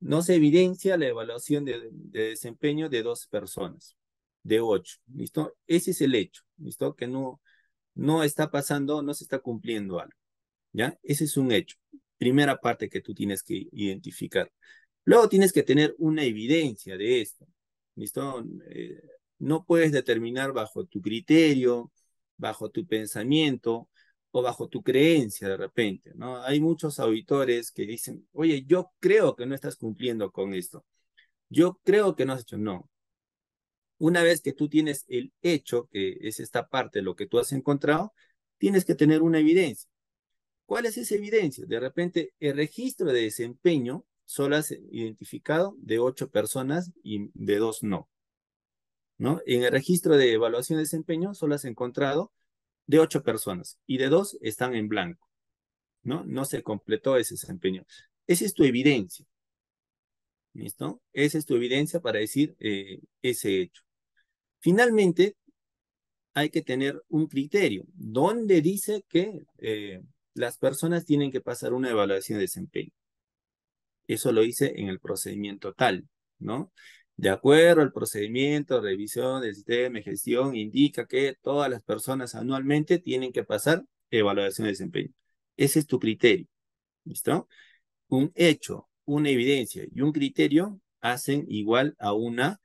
No se evidencia la evaluación de, desempeño de dos personas, de ocho. ¿Listo? Ese es el hecho. ¿Listo? Que no, no está pasando, no se está cumpliendo algo. ¿Ya? Ese es un hecho. Primera parte que tú tienes que identificar. Luego tienes que tener una evidencia de esto. ¿Listo? Eh, no puedes determinar bajo tu criterio, bajo tu pensamiento o bajo tu creencia de repente, ¿no? Hay muchos auditores que dicen, oye, yo creo que no estás cumpliendo con esto. Yo creo que no has hecho, no. Una vez que tú tienes el hecho, que es esta parte lo que tú has encontrado, tienes que tener una evidencia. ¿Cuál es esa evidencia? De repente, el registro de desempeño solo has identificado de ocho personas y de dos no. ¿No? En el registro de evaluación de desempeño solo has encontrado de ocho personas y de dos están en blanco. ¿No? No se completó ese desempeño. Esa es tu evidencia. ¿Listo? Esa es tu evidencia para decir eh, ese hecho. Finalmente, hay que tener un criterio donde dice que eh, las personas tienen que pasar una evaluación de desempeño. Eso lo hice en el procedimiento tal, ¿no? De acuerdo al procedimiento, revisión del sistema de gestión, indica que todas las personas anualmente tienen que pasar evaluación de desempeño. Ese es tu criterio, ¿listo? Un hecho, una evidencia y un criterio hacen igual a, una,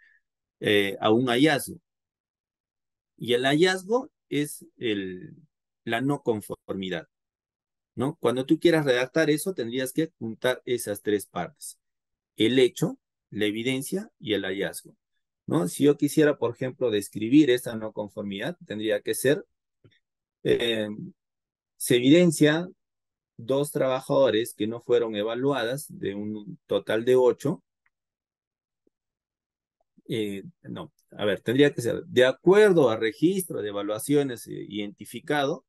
eh, a un hallazgo. Y el hallazgo es el, la no conformidad. ¿no? Cuando tú quieras redactar eso, tendrías que juntar esas tres partes. El hecho, la evidencia y el hallazgo, ¿no? Si yo quisiera, por ejemplo, describir esta no conformidad, tendría que ser, eh, se evidencia dos trabajadores que no fueron evaluadas de un total de ocho. Eh, no, a ver, tendría que ser, de acuerdo al registro de evaluaciones eh, identificado,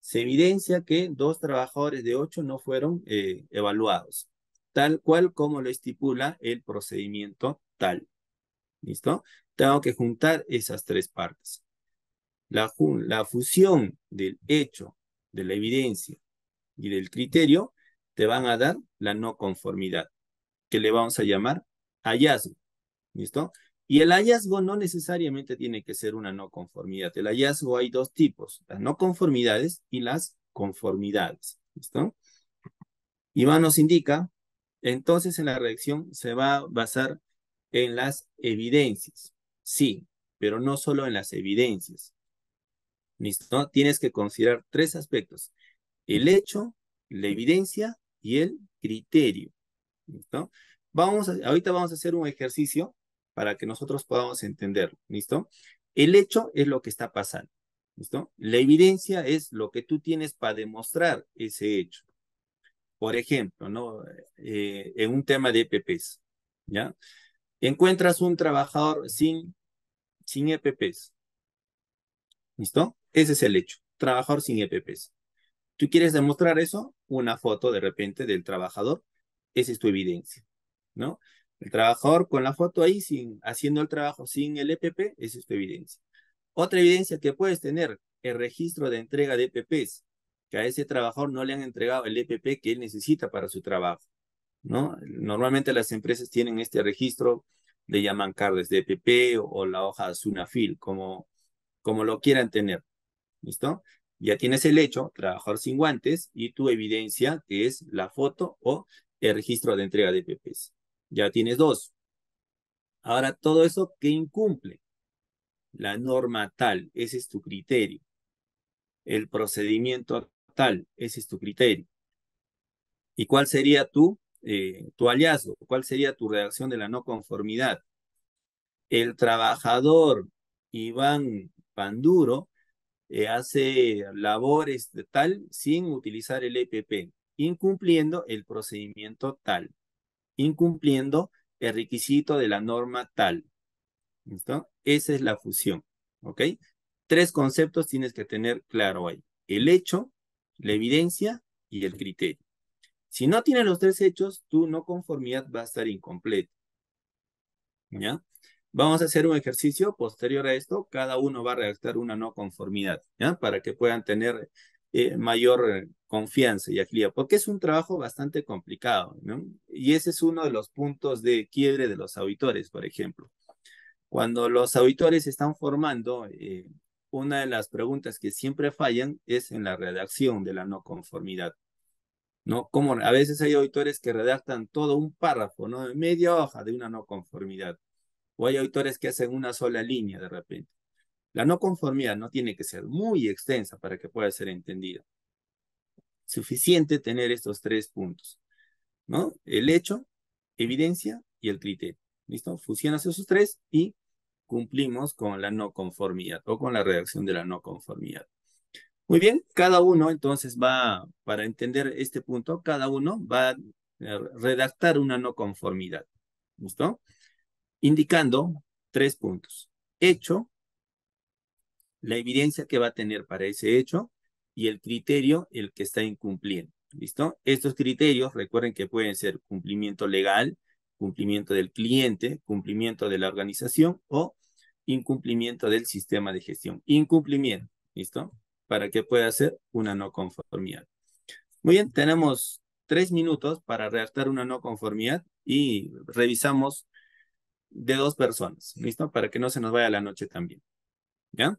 se evidencia que dos trabajadores de ocho no fueron eh, evaluados, tal cual como lo estipula el procedimiento tal. ¿Listo? Tengo que juntar esas tres partes. La, la fusión del hecho, de la evidencia y del criterio te van a dar la no conformidad, que le vamos a llamar hallazgo. ¿Listo? Y el hallazgo no necesariamente tiene que ser una no conformidad. El hallazgo hay dos tipos, las no conformidades y las conformidades. ¿Listo? Iván nos indica, entonces en la reacción se va a basar en las evidencias. Sí, pero no solo en las evidencias. ¿Listo? Tienes que considerar tres aspectos. El hecho, la evidencia y el criterio. ¿Listo? Vamos ahorita vamos a hacer un ejercicio para que nosotros podamos entenderlo, ¿listo? El hecho es lo que está pasando, ¿listo? La evidencia es lo que tú tienes para demostrar ese hecho. Por ejemplo, ¿no? Eh, en un tema de EPPs, ¿ya? Encuentras un trabajador sin, sin EPPs, ¿listo? Ese es el hecho, trabajador sin EPPs. ¿Tú quieres demostrar eso? Una foto de repente del trabajador, esa es tu evidencia, ¿no? El trabajador con la foto ahí, sin, haciendo el trabajo sin el EPP, esa es tu evidencia. Otra evidencia que puedes tener, el registro de entrega de EPPs, que a ese trabajador no le han entregado el EPP que él necesita para su trabajo. ¿no? Normalmente las empresas tienen este registro, le llaman cards de EPP o, la hoja Sunafil, como, como lo quieran tener. ¿Listo? Ya tienes el hecho, trabajador sin guantes, y tu evidencia, que es la foto o el registro de entrega de EPPs. Ya tienes dos. Ahora, todo eso que incumple la norma tal, ese es tu criterio. El procedimiento tal, ese es tu criterio. ¿Y cuál sería tu, eh, tu hallazgo? ¿Cuál sería tu reacción de la no conformidad? El trabajador Iván Panduro eh, hace labores tal sin utilizar el EPP, incumpliendo el procedimiento tal incumpliendo el requisito de la norma tal. ¿Listo? Esa es la fusión. ¿Ok? Tres conceptos tienes que tener claro ahí. El hecho, la evidencia y el criterio. Si no tienes los tres hechos, tu no conformidad va a estar incompleta. ¿Ya? Vamos a hacer un ejercicio posterior a esto. Cada uno va a redactar una no conformidad, ¿ya? Para que puedan tener eh, mayor confianza y agilidad, porque es un trabajo bastante complicado, ¿no? Y ese es uno de los puntos de quiebre de los auditores, por ejemplo. Cuando los auditores están formando, eh, una de las preguntas que siempre fallan es en la redacción de la no conformidad. ¿no? Como a veces hay auditores que redactan todo un párrafo, ¿no? Media hoja de una no conformidad. O hay auditores que hacen una sola línea de repente. La no conformidad no tiene que ser muy extensa para que pueda ser entendida. Suficiente tener estos tres puntos, ¿no? El hecho, evidencia y el criterio. ¿Listo? Fusionas esos tres y cumplimos con la no conformidad o con la redacción de la no conformidad. Muy bien, cada uno entonces va, para entender este punto, cada uno va a redactar una no conformidad. ¿Listo? Indicando tres puntos. Hecho, la evidencia que va a tener para ese hecho y el criterio el que está incumpliendo. ¿Listo? Estos criterios, recuerden que pueden ser cumplimiento legal, cumplimiento del cliente, cumplimiento de la organización o incumplimiento del sistema de gestión. Incumplimiento, ¿listo? Para que pueda ser una no conformidad. Muy bien, tenemos tres minutos para redactar una no conformidad y revisamos de dos personas, ¿listo? Para que no se nos vaya la noche también. ¿Ya?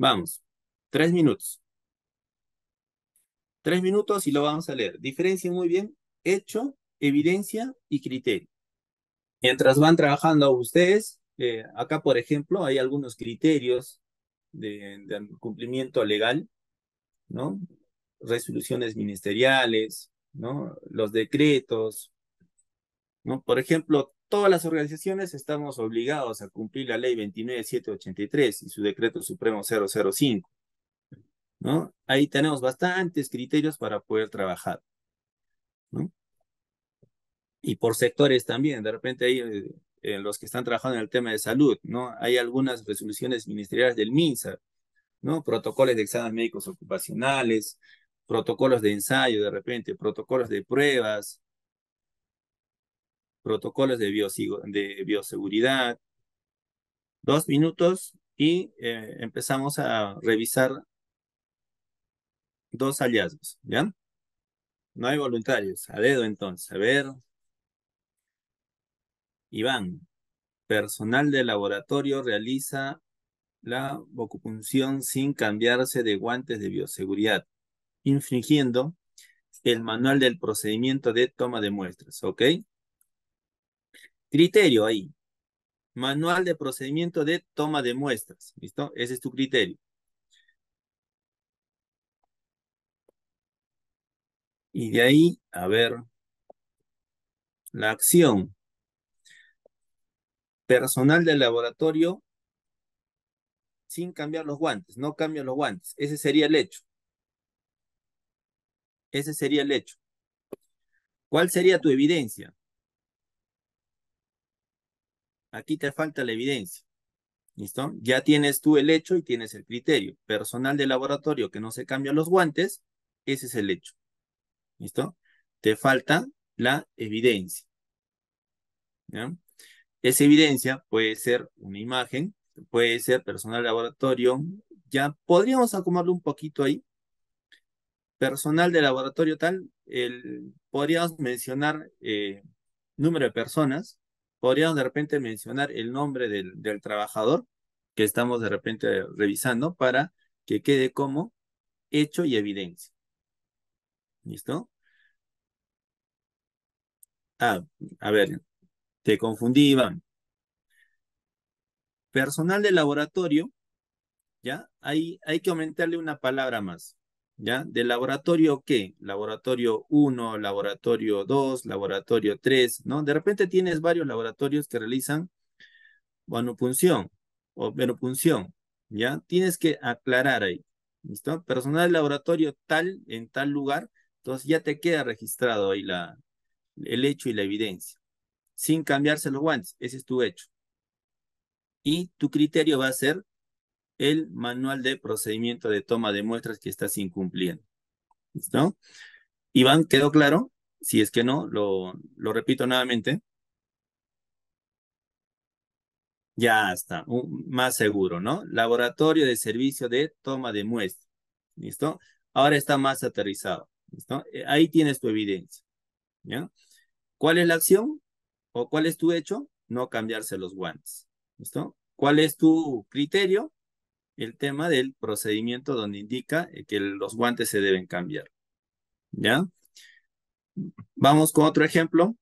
Vamos, tres minutos. Tres minutos y lo vamos a leer. Diferencia muy bien hecho, evidencia y criterio. Mientras van trabajando ustedes, eh, acá, por ejemplo, hay algunos criterios de, cumplimiento legal, ¿no? Resoluciones ministeriales, ¿no? Los decretos, ¿no? Por ejemplo, todas las organizaciones estamos obligados a cumplir la ley 29783 y su decreto supremo 005, ¿no? Ahí tenemos bastantes criterios para poder trabajar, ¿no? y por sectores también. De repente hay eh, los que están trabajando en el tema de salud, ¿no? Hay algunas resoluciones ministeriales del MINSA, ¿no? Protocolos de exámenes médicos ocupacionales, protocolos de ensayo de repente, protocolos de pruebas, protocolos de, bioseguridad. Dos minutos y eh, empezamos a revisar dos hallazgos, ¿ya? No hay voluntarios. A dedo entonces. A ver, Iván, personal de laboratorio realiza la ocupación sin cambiarse de guantes de bioseguridad, infringiendo el manual del procedimiento de toma de muestras, ¿ok? Criterio ahí. Manual de procedimiento de toma de muestras, ¿listo? Ese es tu criterio. Y de ahí, a ver, la acción personal del laboratorio sin cambiar los guantes, no cambio los guantes. Ese sería el hecho. Ese sería el hecho. ¿Cuál sería tu evidencia? Aquí te falta la evidencia. ¿Listo? Ya tienes tú el hecho y tienes el criterio. Personal de laboratorio que no se cambian los guantes, ese es el hecho. ¿Listo? Te falta la evidencia. ¿Ya? Esa evidencia puede ser una imagen, puede ser personal laboratorio. Ya podríamos acomodarlo un poquito ahí. Personal de laboratorio tal, el, podríamos mencionar eh, número de personas, podríamos de repente mencionar el nombre del, trabajador que estamos de repente revisando para que quede como hecho y evidencia. ¿Listo? Ah, a ver, te confundí, Iván. Personal de laboratorio, ¿ya? Hay, hay que aumentarle una palabra más, ¿ya? ¿De laboratorio qué? Laboratorio 1, laboratorio 2, laboratorio 3, ¿no? De repente tienes varios laboratorios que realizan vanopunción o venopunción, ¿ya? Tienes que aclarar ahí, ¿listo? Personal de laboratorio tal, en tal lugar, entonces ya te queda registrado ahí la, el hecho y la evidencia sin cambiarse los guantes. Ese es tu hecho. Y tu criterio va a ser el manual de procedimiento de toma de muestras que estás incumpliendo. ¿Listo? Iván, ¿quedó claro? Si es que no, lo, lo repito nuevamente. Ya está, más seguro, ¿no? Laboratorio de servicio de toma de muestras. ¿Listo? Ahora está más aterrizado. ¿Listo? Eh, ahí tienes tu evidencia. ¿Ya? ¿Cuál es la acción? ¿O cuál es tu hecho? No cambiarse los guantes. ¿Listo? ¿Cuál es tu criterio? El tema del procedimiento donde indica que los guantes se deben cambiar. ¿Ya? Vamos con otro ejemplo.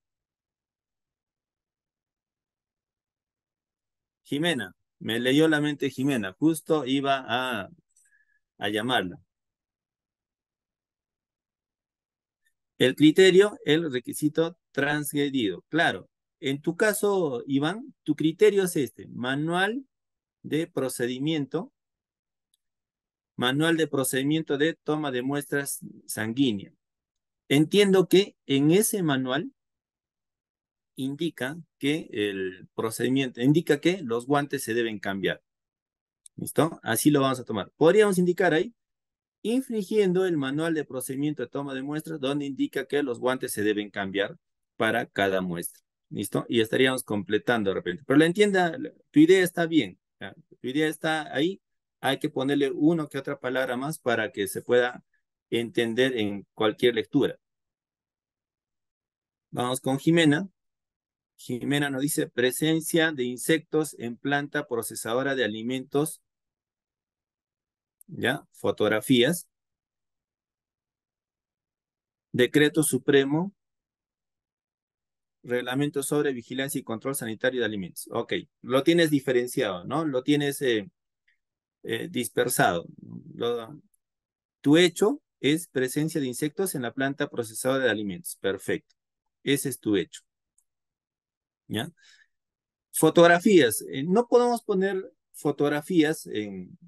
Jimena, me leyó la mente Jimena, justo iba a, a llamarla. El criterio, el requisito transgredido. Claro, en tu caso, Iván, tu criterio es este, manual de procedimiento, manual de procedimiento de toma de muestras sanguíneas. Entiendo que en ese manual indica que el procedimiento, indica que los guantes se deben cambiar. ¿Listo? Así lo vamos a tomar. Podríamos indicar ahí infringiendo el manual de procedimiento de toma de muestras, donde indica que los guantes se deben cambiar para cada muestra. ¿Listo? Y estaríamos completando de repente. Pero la entienda, tu idea está bien. Tu idea está ahí. Hay que ponerle uno que otra palabra más para que se pueda entender en cualquier lectura. Vamos con Jimena. Jimena nos dice presencia de insectos en planta procesadora de alimentos ¿ya? Fotografías. Decreto Supremo, Reglamento sobre Vigilancia y Control Sanitario de Alimentos. Ok, lo tienes diferenciado, ¿no? Lo tienes eh, eh, dispersado. tu hecho es presencia de insectos en la planta procesadora de alimentos. Perfecto. Ese es tu hecho. ¿Ya? Fotografías. Eh, no podemos poner fotografías en,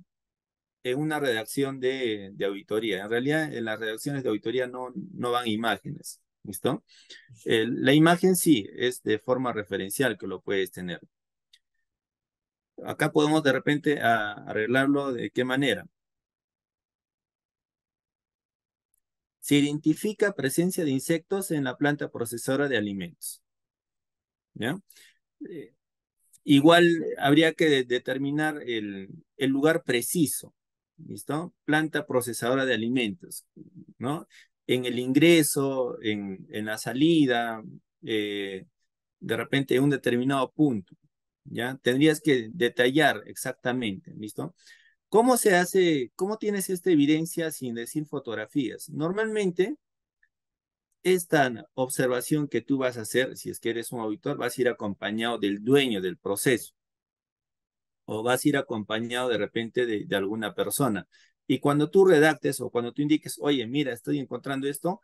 en una redacción de, auditoría. En realidad, en las redacciones de auditoría no, no van imágenes, ¿listo? la imagen sí, es de forma referencial que lo puedes tener. Acá podemos de repente arreglarlo de qué manera. Se identifica presencia de insectos en la planta procesora de alimentos. Eh, igual habría que determinar el, lugar preciso. ¿listo? Planta procesadora de alimentos, ¿no? En el ingreso, en, en la salida, eh, de repente en un determinado punto, ¿ya? Tendrías que detallar exactamente, ¿listo? ¿Cómo se hace, cómo tienes esta evidencia sin decir fotografías? Normalmente, esta observación que tú vas a hacer, si es que eres un auditor, vas a ir acompañado del dueño del proceso o vas a ir acompañado de repente de, alguna persona. Y cuando tú redactes o cuando tú indiques, oye, mira, estoy encontrando esto,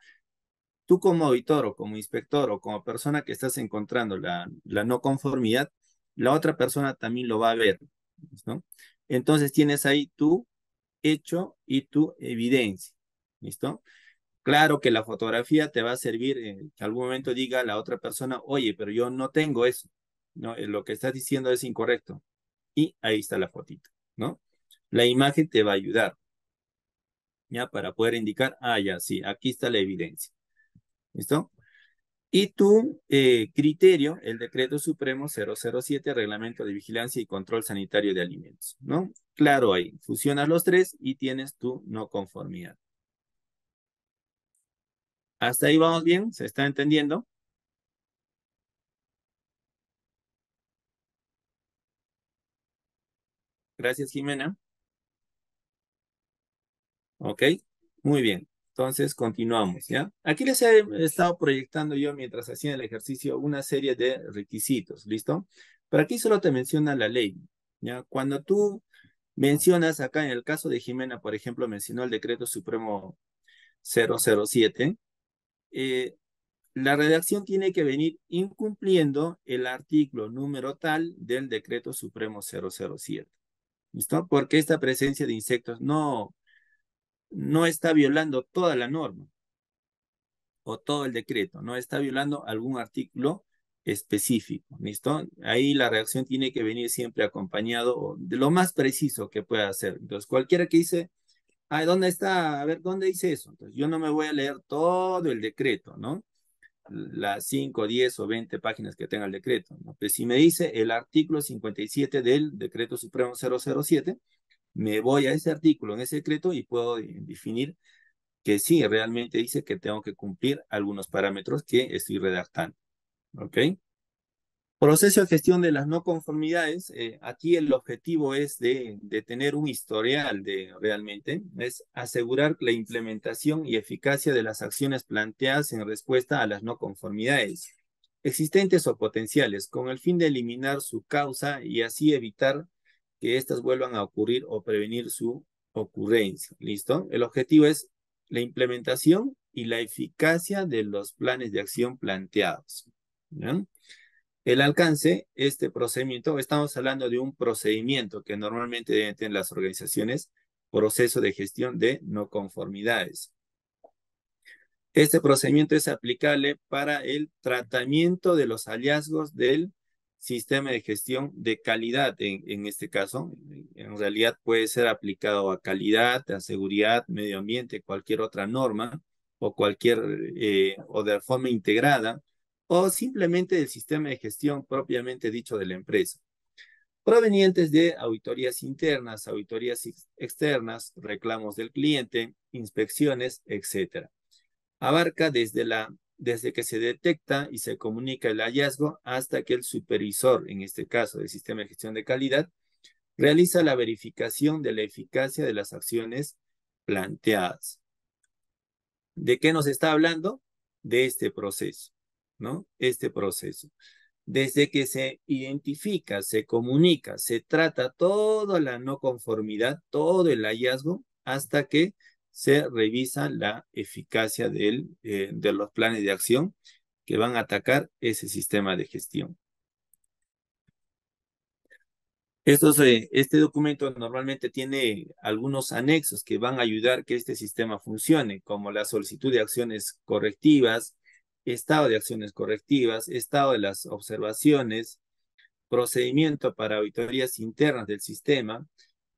tú como auditor o como inspector o como persona que estás encontrando la, la no conformidad, la otra persona también lo va a ver. ¿no? Entonces tienes ahí tu hecho y tu evidencia. ¿Listo? Claro que la fotografía te va a servir, en que algún momento diga la otra persona, oye, pero yo no tengo eso. No, lo que estás diciendo es incorrecto y ahí está la fotito, ¿no? La imagen te va a ayudar, ¿ya? Para poder indicar, ah, ya, sí, aquí está la evidencia, ¿listo? Y tu eh, criterio, el decreto supremo 007, reglamento de vigilancia y control sanitario de alimentos, ¿no? Claro ahí, fusionas los tres y tienes tu no conformidad. ¿Hasta ahí vamos bien? ¿Se está entendiendo? Gracias, Jimena. Ok, muy bien. Entonces, continuamos, ¿ya? Aquí les he estado proyectando yo, mientras hacía el ejercicio, una serie de requisitos, ¿listo? Pero aquí solo te menciona la ley, ¿ya? Cuando tú mencionas acá, en el caso de Jimena, por ejemplo, mencionó el decreto supremo 007, eh, la redacción tiene que venir incumpliendo el artículo número tal del decreto supremo 007. ¿Listo? Porque esta presencia de insectos no, no está violando toda la norma o todo el decreto, no está violando algún artículo específico, ¿listo? Ahí la reacción tiene que venir siempre acompañado de lo más preciso que pueda hacer. Entonces, cualquiera que dice, ay, ¿dónde está? A ver, ¿dónde dice eso? Entonces, yo no me voy a leer todo el decreto, ¿no? las 5, 10 o 20 páginas que tenga el decreto. ¿no? Pues si me dice el artículo 57 del decreto supremo 007, me voy a ese artículo en ese decreto y puedo definir que sí, realmente dice que tengo que cumplir algunos parámetros que estoy redactando. ¿Ok? Proceso de gestión de las no conformidades. Eh, aquí el objetivo es de, de, tener un historial de realmente, es asegurar la implementación y eficacia de las acciones planteadas en respuesta a las no conformidades existentes o potenciales, con el fin de eliminar su causa y así evitar que éstas vuelvan a ocurrir o prevenir su ocurrencia. ¿Listo? El objetivo es la implementación y la eficacia de los planes de acción planteados. El alcance, este procedimiento, estamos hablando de un procedimiento que normalmente deben tener las organizaciones, proceso de gestión de no conformidades. Este procedimiento es aplicable para el tratamiento de los hallazgos del sistema de gestión de calidad, en, este caso. En realidad puede ser aplicado a calidad, a seguridad, medio ambiente, cualquier otra norma o cualquier, eh, o de forma integrada, o simplemente del sistema de gestión propiamente dicho de la empresa, provenientes de auditorías internas, auditorías externas, reclamos del cliente, inspecciones, etc. Abarca desde, la, desde que se detecta y se comunica el hallazgo hasta que el supervisor, en este caso del sistema de gestión de calidad, realiza la verificación de la eficacia de las acciones planteadas. ¿De qué nos está hablando? De este proceso. ¿no? Este proceso. Desde que se identifica, se comunica, se trata toda la no conformidad, todo el hallazgo, hasta que se revisa la eficacia de, eh, de los planes de acción que van a atacar ese sistema de gestión. Eh, este documento normalmente tiene algunos anexos que van a ayudar que este sistema funcione, como la solicitud de acciones correctivas, estado de acciones correctivas, estado de las observaciones, procedimiento para auditorías internas del sistema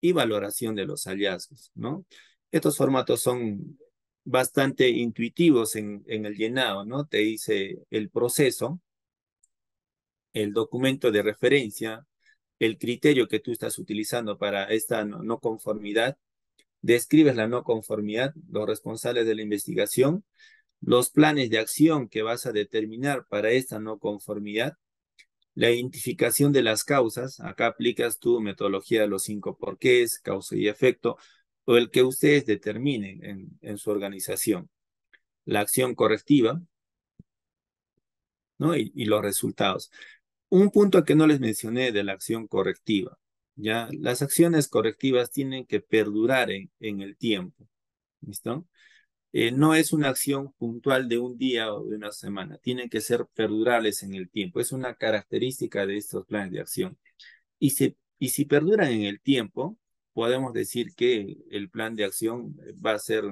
y valoración de los hallazgos, ¿no? Estos formatos son bastante intuitivos en, el llenado, ¿no? Te dice el proceso, el documento de referencia, el criterio que tú estás utilizando para esta no conformidad, describes la no conformidad, los responsables de la investigación, los planes de acción que vas a determinar para esta no conformidad, la identificación de las causas, acá aplicas tu metodología de los cinco porqués, causa y efecto, o el que ustedes determinen en, su organización. La acción correctiva, ¿no? Y, los resultados. Un punto que no les mencioné de la acción correctiva, ¿ya? Las acciones correctivas tienen que perdurar en, el tiempo, ¿listo? Eh, no es una acción puntual de un día o de una semana, tienen que ser perdurables en el tiempo. Es una característica de estos planes de acción. Y, y si perduran en el tiempo, podemos decir que el plan de acción va a ser,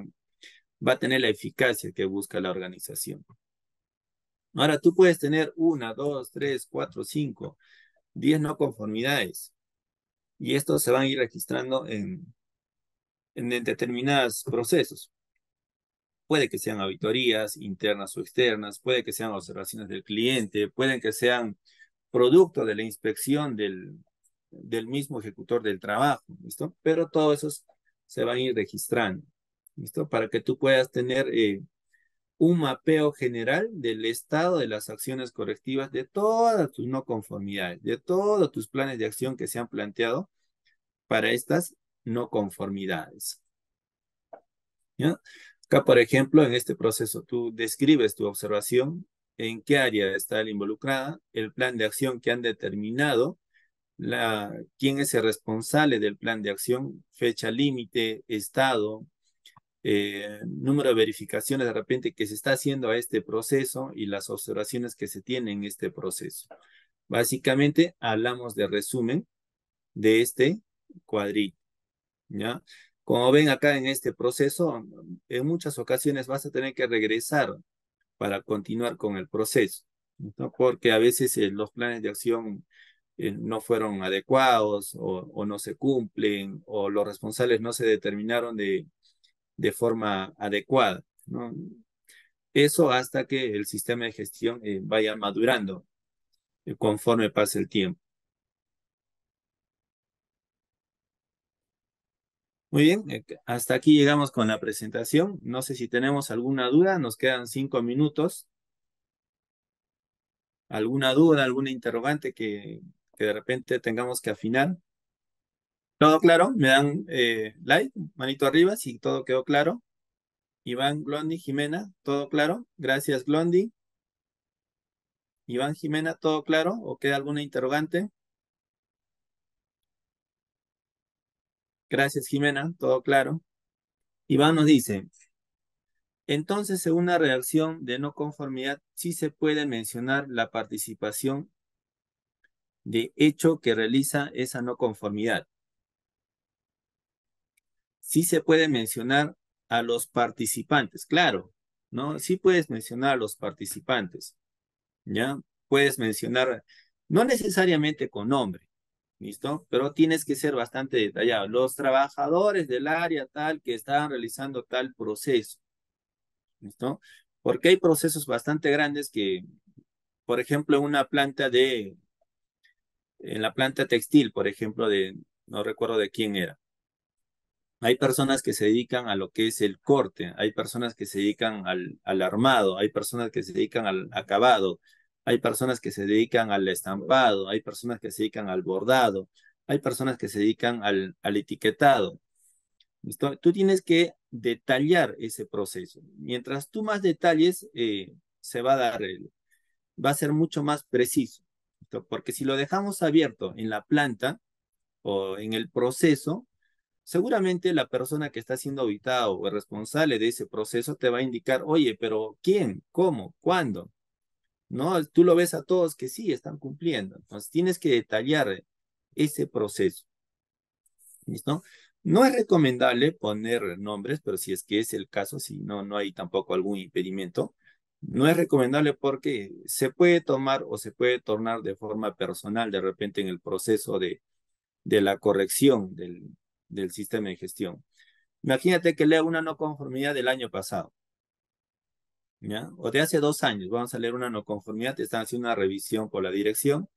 va a tener la eficacia que busca la organización. Ahora tú puedes tener una, dos, tres, cuatro, cinco, diez no conformidades. Y estos se van a ir registrando en, en determinados procesos. Puede que sean auditorías internas o externas, puede que sean observaciones del cliente, pueden que sean producto de la inspección del, del mismo ejecutor del trabajo, ¿listo? Pero todo eso se van a ir registrando, ¿listo? Para que tú puedas tener eh, un mapeo general del estado de las acciones correctivas de todas tus no conformidades, de todos tus planes de acción que se han planteado para estas no conformidades. ¿Ya? Acá, por ejemplo, en este proceso, tú describes tu observación, en qué área está involucrada, el plan de acción que han determinado, quién es el responsable del plan de acción, fecha límite, estado, eh, número de verificaciones de repente que se está haciendo a este proceso y las observaciones que se tienen en este proceso. Básicamente, hablamos de resumen de este cuadrito, ¿ya? Como ven acá en este proceso, en muchas ocasiones vas a tener que regresar para continuar con el proceso, porque a veces eh, los planes de acción eh, no fueron adecuados o, no se cumplen o los responsables no se determinaron de, de forma adecuada. Eso hasta que el sistema de gestión eh, vaya madurando conforme pase el tiempo. Muy bien, eh, hasta aquí llegamos con la presentación. No sé si tenemos alguna duda, nos quedan cinco minutos. ¿Alguna duda, alguna interrogante que, que de repente tengamos que afinar? ¿Todo claro? ¿Me dan eh, like? Manito arriba si todo quedó claro. Iván, Glondi, Jimena, ¿todo claro? Gracias, Glondi. Iván, Jimena, ¿todo claro? ¿O queda alguna interrogante? Gracias, Jimena, todo claro. Iván nos dice, entonces, en una reacción de no conformidad, sí se puede mencionar la participación de hecho que realiza esa no conformidad. Sí se puede mencionar a los participantes, claro, ¿no? Sí puedes mencionar a los participantes, ¿ya? Puedes mencionar, no necesariamente con nombre, ¿listo? Pero tienes que ser bastante detallado. Los trabajadores del área tal que están realizando tal proceso, ¿listo? Porque hay procesos bastante grandes que, por ejemplo, una planta de, en la planta textil, por ejemplo, de, no recuerdo de quién era, hay personas que se dedican a lo que es el corte, hay personas que se dedican al, al armado, hay personas que se dedican al acabado, hay personas que se dedican al estampado, hay personas que se dedican al bordado, hay personas que se dedican al, al etiquetado. ¿Listo? Tú tienes que detallar ese proceso. Mientras tú más detalles, eh, se va a dar, va a ser mucho más preciso. Porque si lo dejamos abierto en la planta o en el proceso, seguramente la persona que está siendo auditada o responsable de ese proceso te va a indicar, oye, pero ¿quién? ¿Cómo? ¿Cuándo? ¿No? Tú lo ves a todos que sí, están cumpliendo. Entonces tienes que detallar ese proceso. ¿Listo? No es recomendable poner nombres, pero si es que es el caso, si no, no hay tampoco algún impedimento, no es recomendable porque se puede tomar o se puede tornar de forma personal de repente en el proceso de, de la corrección del, del sistema de gestión. Imagínate que lea una no conformidad del año pasado. O de hace dos años. Vamos a leer una no conformidad. Están haciendo una revisión por la dirección.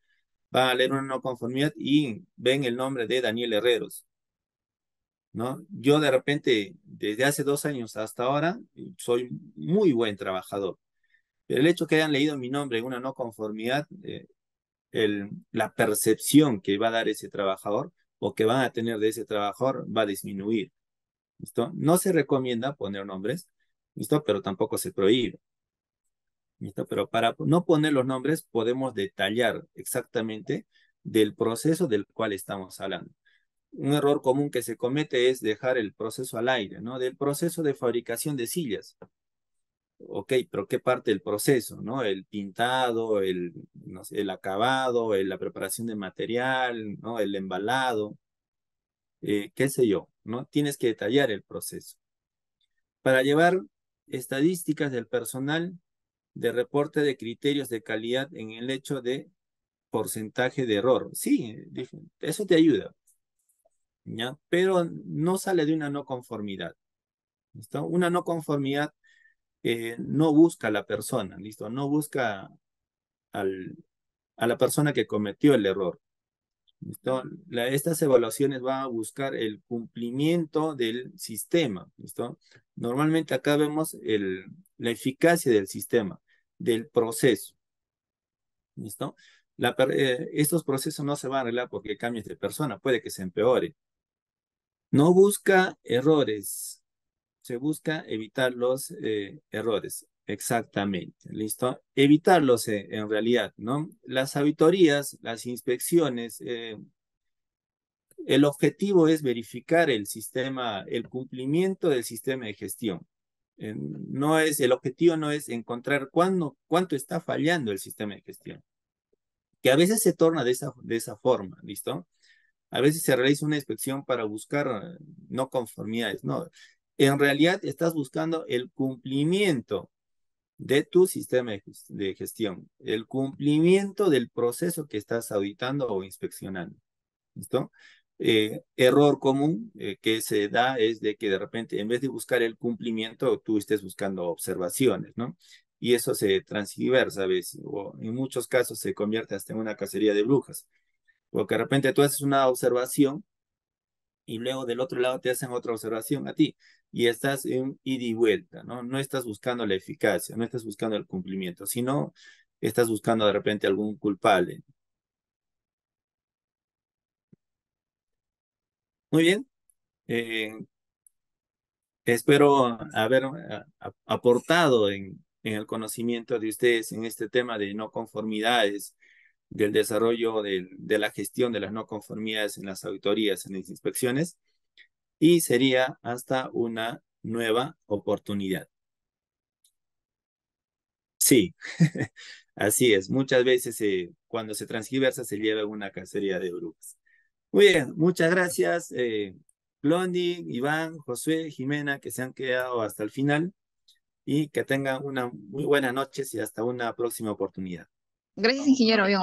Van a leer una no conformidad y ven el nombre de Daniel Herreros. ¿no? Yo de repente, desde hace dos años hasta ahora, soy muy buen trabajador. Pero el hecho que hayan leído mi nombre en una no conformidad, eh, la percepción que va a dar ese trabajador o que van a tener de ese trabajador va a disminuir. No se recomienda poner nombres. Pero tampoco se prohíbe. Pero para no poner los nombres podemos detallar exactamente del proceso del cual estamos hablando. Un error común que se comete es dejar el proceso al aire, ¿no? Del proceso de fabricación de sillas. Ok, pero ¿qué parte del proceso, no? El pintado, el, el acabado, la preparación de material, ¿no? El embalado, eh, qué sé yo, ¿no? Tienes que detallar el proceso. Para llevar estadísticas del personal de reporte de criterios de calidad en el hecho de porcentaje de error. Sí, eso te ayuda, ¿ya? Pero no sale de una no conformidad. ¿listo? Una no conformidad no busca a la persona, ¿listo? No busca a la persona que cometió el error. ¿listo? estas evaluaciones van a buscar el cumplimiento del sistema, ¿listo? Normalmente acá vemos la eficacia del sistema, del proceso, ¿listo? Eh, estos procesos no se van a arreglar porque cambies de persona, puede que se empeore. No busca errores, se busca evitar los eh, errores. Exactamente, ¿listo? Evitarlos eh, en realidad, ¿no? Las auditorías, las inspecciones, eh, el objetivo es verificar el sistema, el cumplimiento del sistema de gestión. no es, el objetivo no es encontrar cuándo, cuánto está fallando el sistema de gestión, que a veces se torna de esa, de esa forma, ¿listo? A veces se realiza una inspección para buscar no conformidades, no en realidad estás buscando el cumplimiento de tu sistema de gestión, el cumplimiento del proceso que estás auditando o inspeccionando. ¿Listo? Eh, error común eh, que se da es de que de repente en vez de buscar el cumplimiento, tú estés buscando observaciones, ¿no? Y eso se transgiversa a o en muchos casos se convierte hasta en una cacería de brujas. Porque de repente tú haces una observación y luego del otro lado te hacen otra observación a ti y estás en ida y vuelta, ¿no? No estás buscando la eficacia, no estás buscando el cumplimiento, sino estás buscando de repente algún culpable. Muy bien. Eh, espero haber eh, aportado en, en, el conocimiento de ustedes en este tema de no conformidades, del desarrollo de, la gestión de las no conformidades en las auditorías, en las inspecciones, y sería hasta una nueva oportunidad. Sí, así es. Muchas veces eh, cuando se transgiversa se lleva una cacería de brujas. Muy bien, muchas gracias. Eh, Blondi, Iván, Josué, Jimena, que se han quedado hasta el final y que tengan una muy buena noche y hasta una próxima oportunidad. Gracias, ingeniero. Bien,